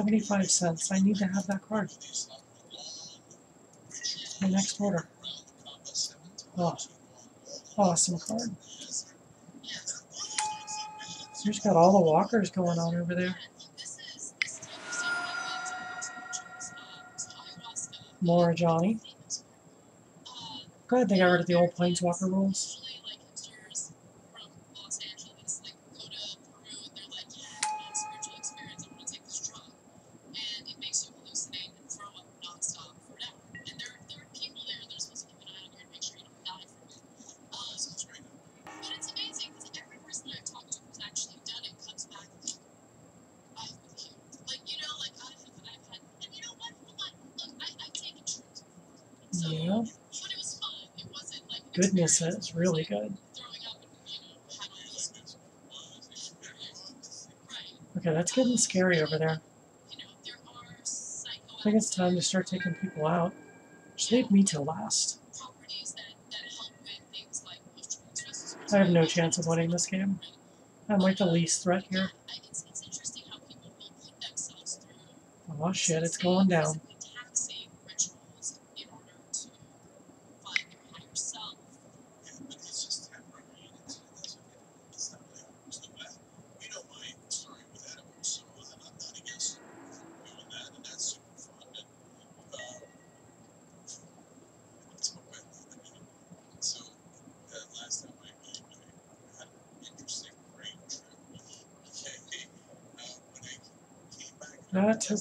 75 cents. I need to have that card. My next order. Oh, awesome card. He's got all the walkers going on over there. More Johnny. Glad they got rid of the old Planeswalker rules. goodness, that's really good. Okay, that's getting scary over there. I think it's time to start taking people out. Just leave me to last. I have no chance of winning this game. I'm like the least threat here. Oh shit, it's going down.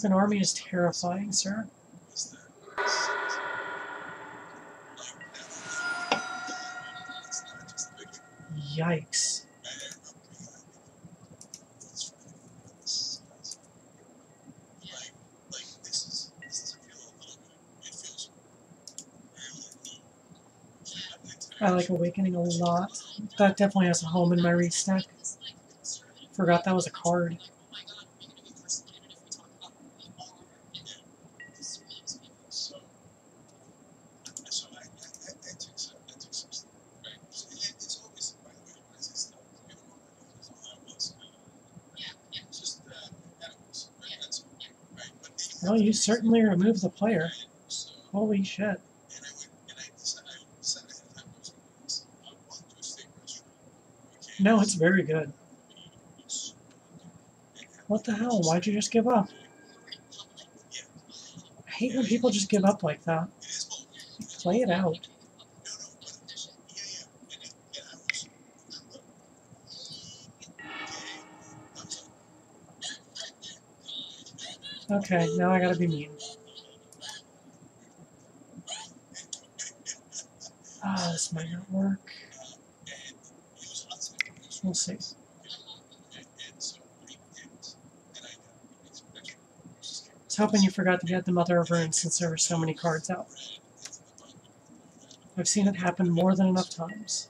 with an army is terrifying, sir. Yikes. I like Awakening a lot. That definitely has a home in my restack. Forgot that was a card. you certainly remove the player. Holy shit. No, it's very good. What the hell? Why'd you just give up? I hate when people just give up like that. Play it out. Okay, now I gotta be mean. Ah, oh, this might not work. We'll see. I was hoping you forgot to get the Mother of Runes since there were so many cards out. I've seen it happen more than enough times.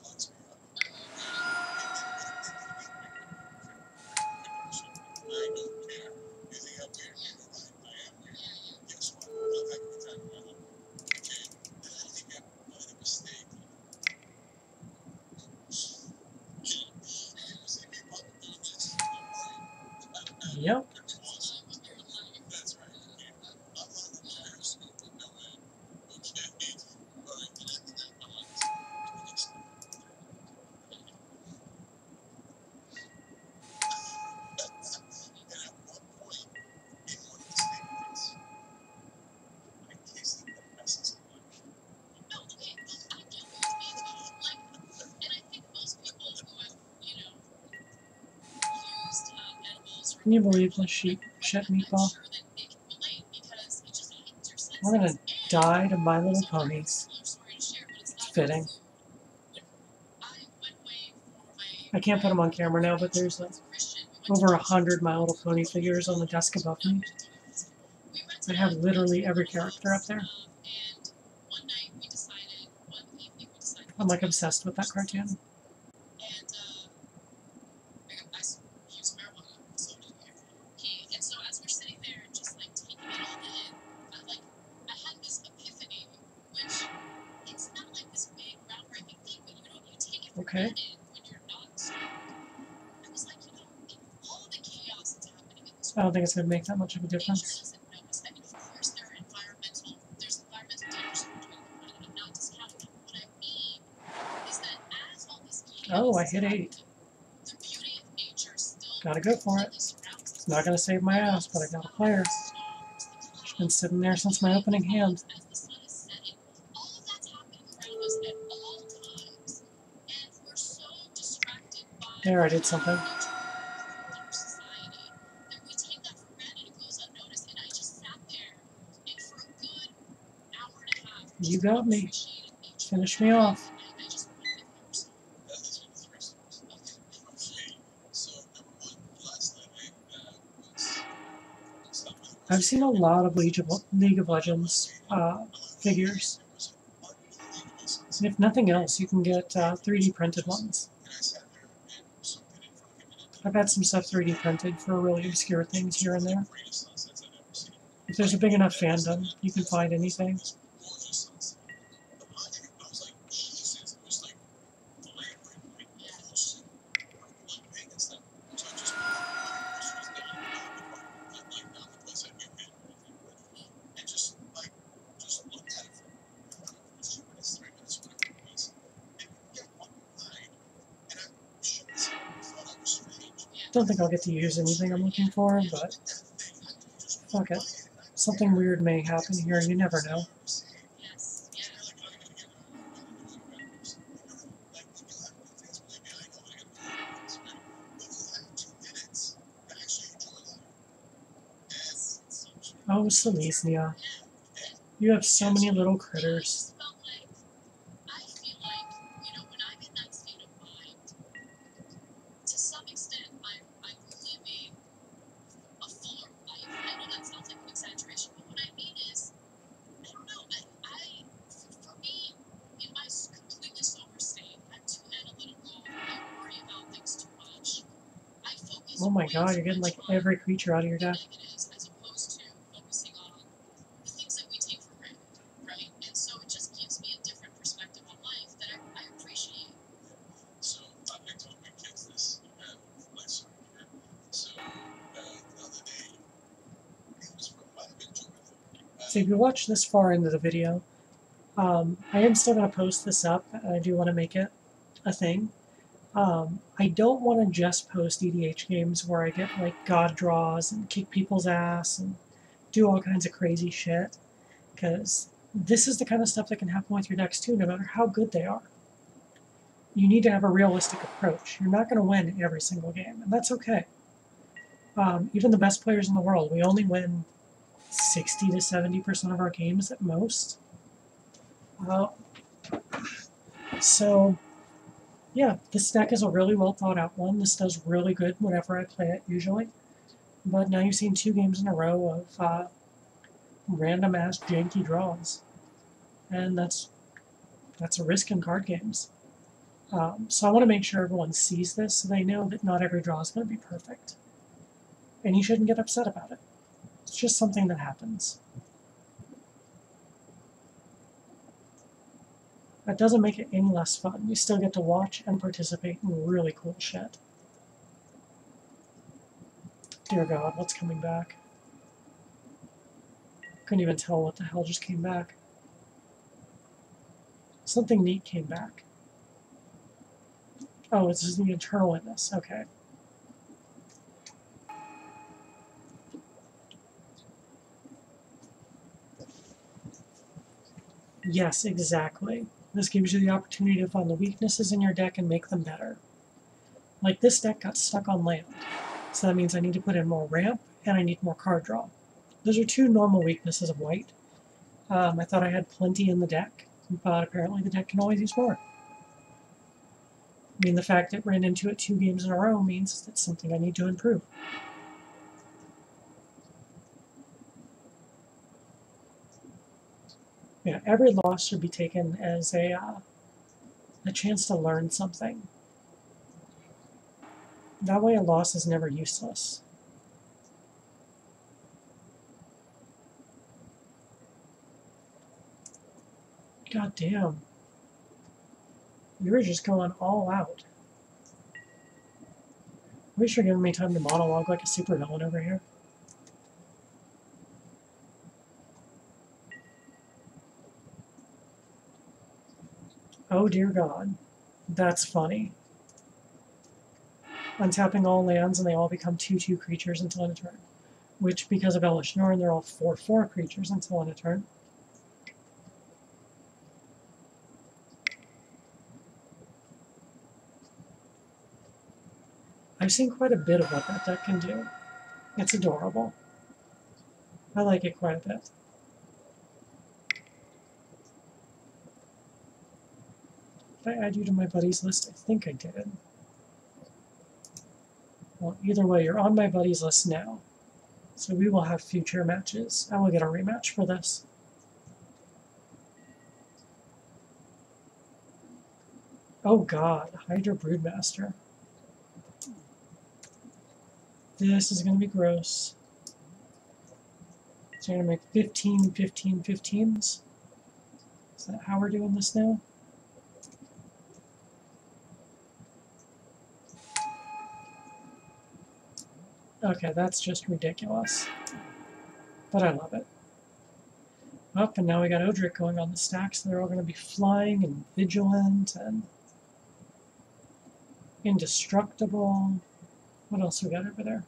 can you believe it just heightens your senses. I'm gonna die to My Little Ponies. it's fitting. I can't put them on camera now, but there's like over a hundred My Little Pony figures on the desk above me. I have literally every character up there. I'm like obsessed with that cartoon. Mean is that as all this chaos Oh, I hit eight. The beauty of nature Gotta go for it. It's not gonna save my ass, but I got a player. She's been sitting there since my opening hand. There, I did is night got me. Finish me off. I've seen a lot of League of, League of Legends uh, figures. And if nothing else, you can get uh, 3D printed ones. I've had some stuff 3D printed for really obscure things here and there. If there's a big enough fandom, you can find anything. Don't think I'll get to use anything I'm looking for, but fuck it. Something weird may happen here, you never know. Oh, Silesia. You have so many little critters. Other day, it was from might have been Jonathan. Uh, So if you watch this far into the video, um, I am still going to post this up. I do want to make it a thing. Um, I don't want to just post EDH games where I get like god draws and kick people's ass and do all kinds of crazy shit. Because this is the kind of stuff that can happen with your decks too, no matter how good they are. You need to have a realistic approach. You're not going to win every single game, and that's okay. Um, even the best players in the world, we only win 60 to 70% of our games at most. So, yeah, this deck is a really well thought out one. This does really good whenever I play it, usually. But now you've seen two games in a row of uh, random ass janky draws. And that's that's a risk in card games. Um, so I want to make sure everyone sees this so they know that not every draw is going to be perfect. And you shouldn't get upset about it. It's just something that happens. That doesn't make it any less fun. You still get to watch and participate in really cool shit. Dear God, what's coming back? Couldn't even tell what the hell just came back. Something neat came back. Oh, this is the Eternal Witness. Okay. Yes, exactly. This gives you the opportunity to find the weaknesses in your deck and make them better. Like this deck got stuck on land. So that means I need to put in more ramp and I need more card draw. Those are two normal weaknesses of white. Um, I thought I had plenty in the deck, but apparently the deck can always use more. I mean, the fact it ran into it two games in a row means that's something I need to improve. Yeah, every loss should be taken as a uh, a chance to learn something. That way, a loss is never useless. God damn. You were just going all out. Wish you're giving me time to monologue like a supervillain over here. Oh dear god. That's funny. Untapping all lands and they all become 2-2 creatures until end of turn. Which, because of Elesh Norn, they're all 4-4 creatures until end of turn. I've seen quite a bit of what that deck can do. It's adorable. I like it quite a bit. Did I add you to my buddies list? I think I did. Well, either way, you're on my buddies list now. So we will have future matches. I will get a rematch for this. Oh god, Hydra Broodmaster. This is going to be gross. So you're going to make 15, 15, 15s. Is that how we're doing this now? Okay, that's just ridiculous. But I love it. Up, and now we got Odric going on the stack, so they're all going to be flying and vigilant and indestructible. What else we got over there?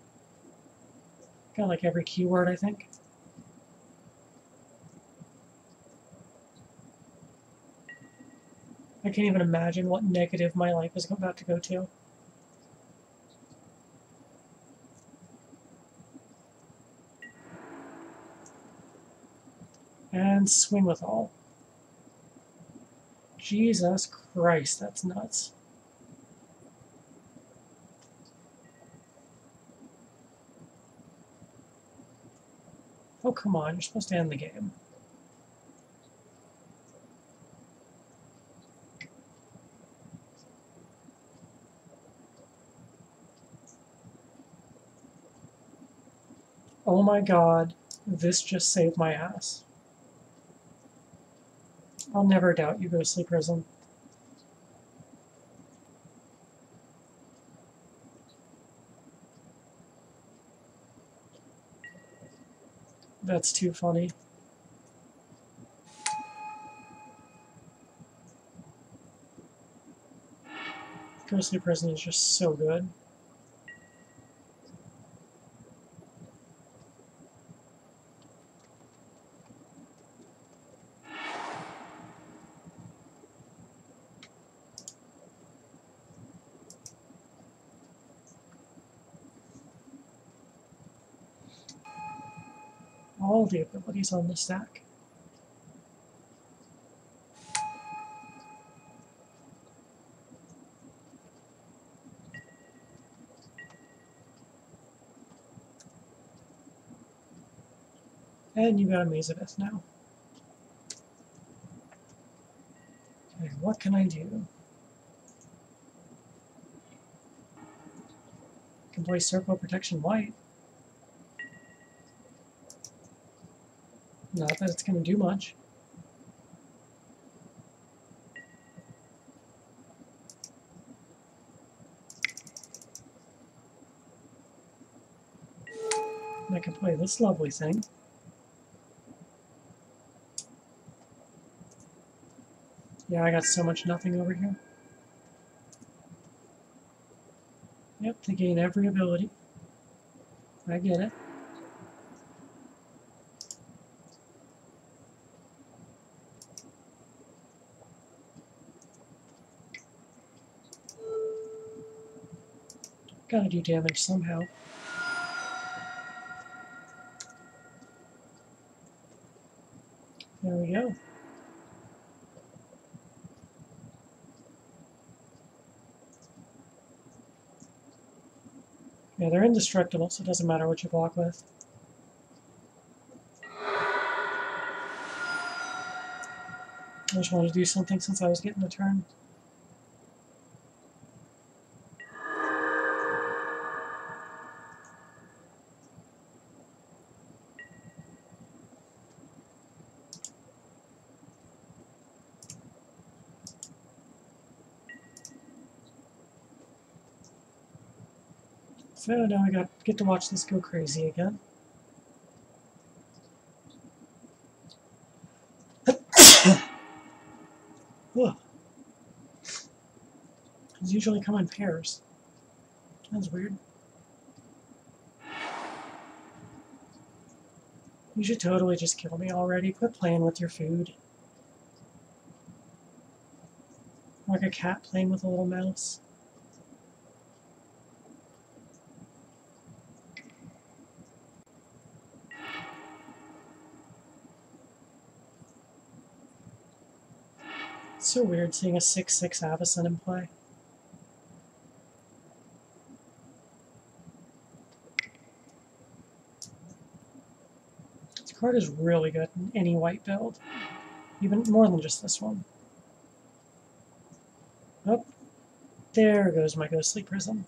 Got like every keyword, I think. I can't even imagine what negative my life is about to go to. And swing with all. Jesus Christ, that's nuts. Oh, come on, you're supposed to end the game. Oh my god, this just saved my ass. I'll never doubt you, Ghostly Prison. That's too funny. Ghostly Prison is just so good. all abilities on the stack. And you've got a Maze now. Okay, what can I do? I can play Circle Protection White. Not that it's going to do much. I can play this lovely thing. Yeah, I got so much nothing over here. Yep, they gain every ability. I get it. Gotta do damage somehow. There we go. Yeah, they're indestructible, so it doesn't matter what you block with. I just wanted to do something since I was getting a turn. So now I got get to watch this go crazy again. [coughs] These usually come in pairs. That's weird. You should totally just kill me already. Quit playing with your food. Like a cat playing with a little mouse. So weird seeing a 6-6 Avacyn in play. This card is really good in any white build. Even more than just this one. Oh, there goes my Ghostly Prison.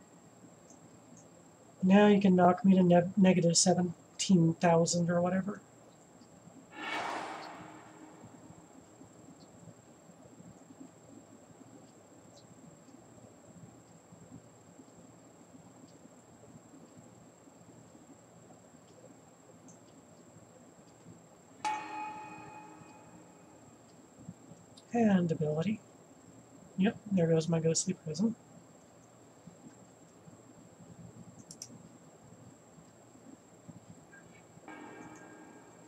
Now you can knock me to ne negative 17,000 or whatever. And ability. Yep, there goes my ghostly prison.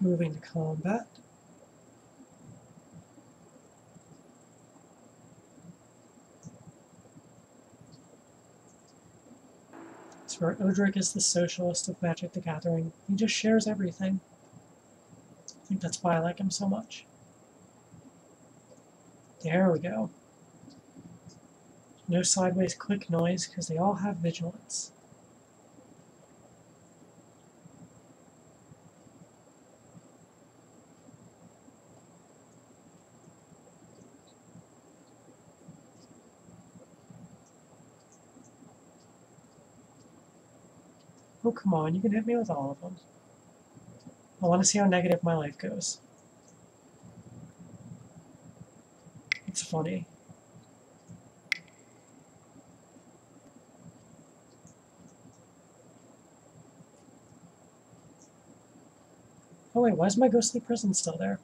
Moving to combat. Where Odric is the socialist of Magic the Gathering. He just shares everything. I think that's why I like him so much. There we go. No sideways click noise because they all have vigilance. Oh, come on, you can hit me with all of them. I want to see how negative my life goes. It's funny. Oh wait, why is my ghostly prison still there?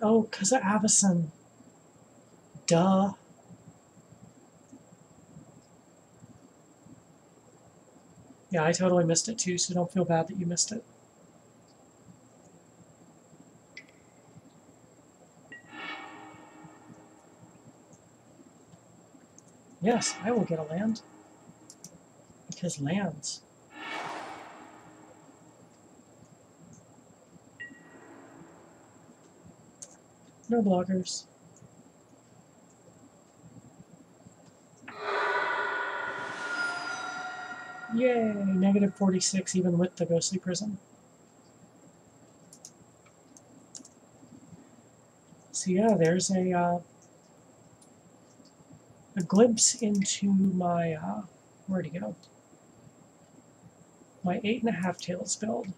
Oh, because of Avacyn. Duh. Yeah, I totally missed it too, so don't feel bad that you missed it. Yes, I will get a land. Because lands. No blockers. Yay! Negative 46 even with the Ghostly Prison. So yeah, there's a, uh, a glimpse into my, uh, where'd he go? My eight and a half tails build.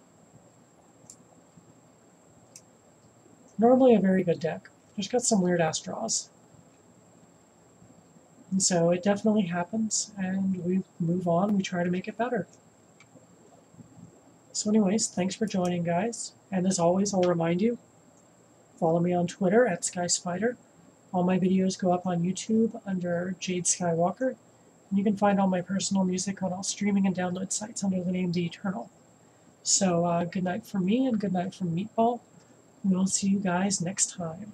Normally a very good deck. Just got some weird ass draws. And so it definitely happens, and we move on, we try to make it better. So anyways, thanks for joining, guys. And as always, I'll remind you, follow me on Twitter at SkyeSpider. All my videos go up on YouTube under Jade Skye Walker. And you can find all my personal music on all streaming and download sites under the name The Eternal. So uh, good night from me, and good night from Meatball. We'll see you guys next time.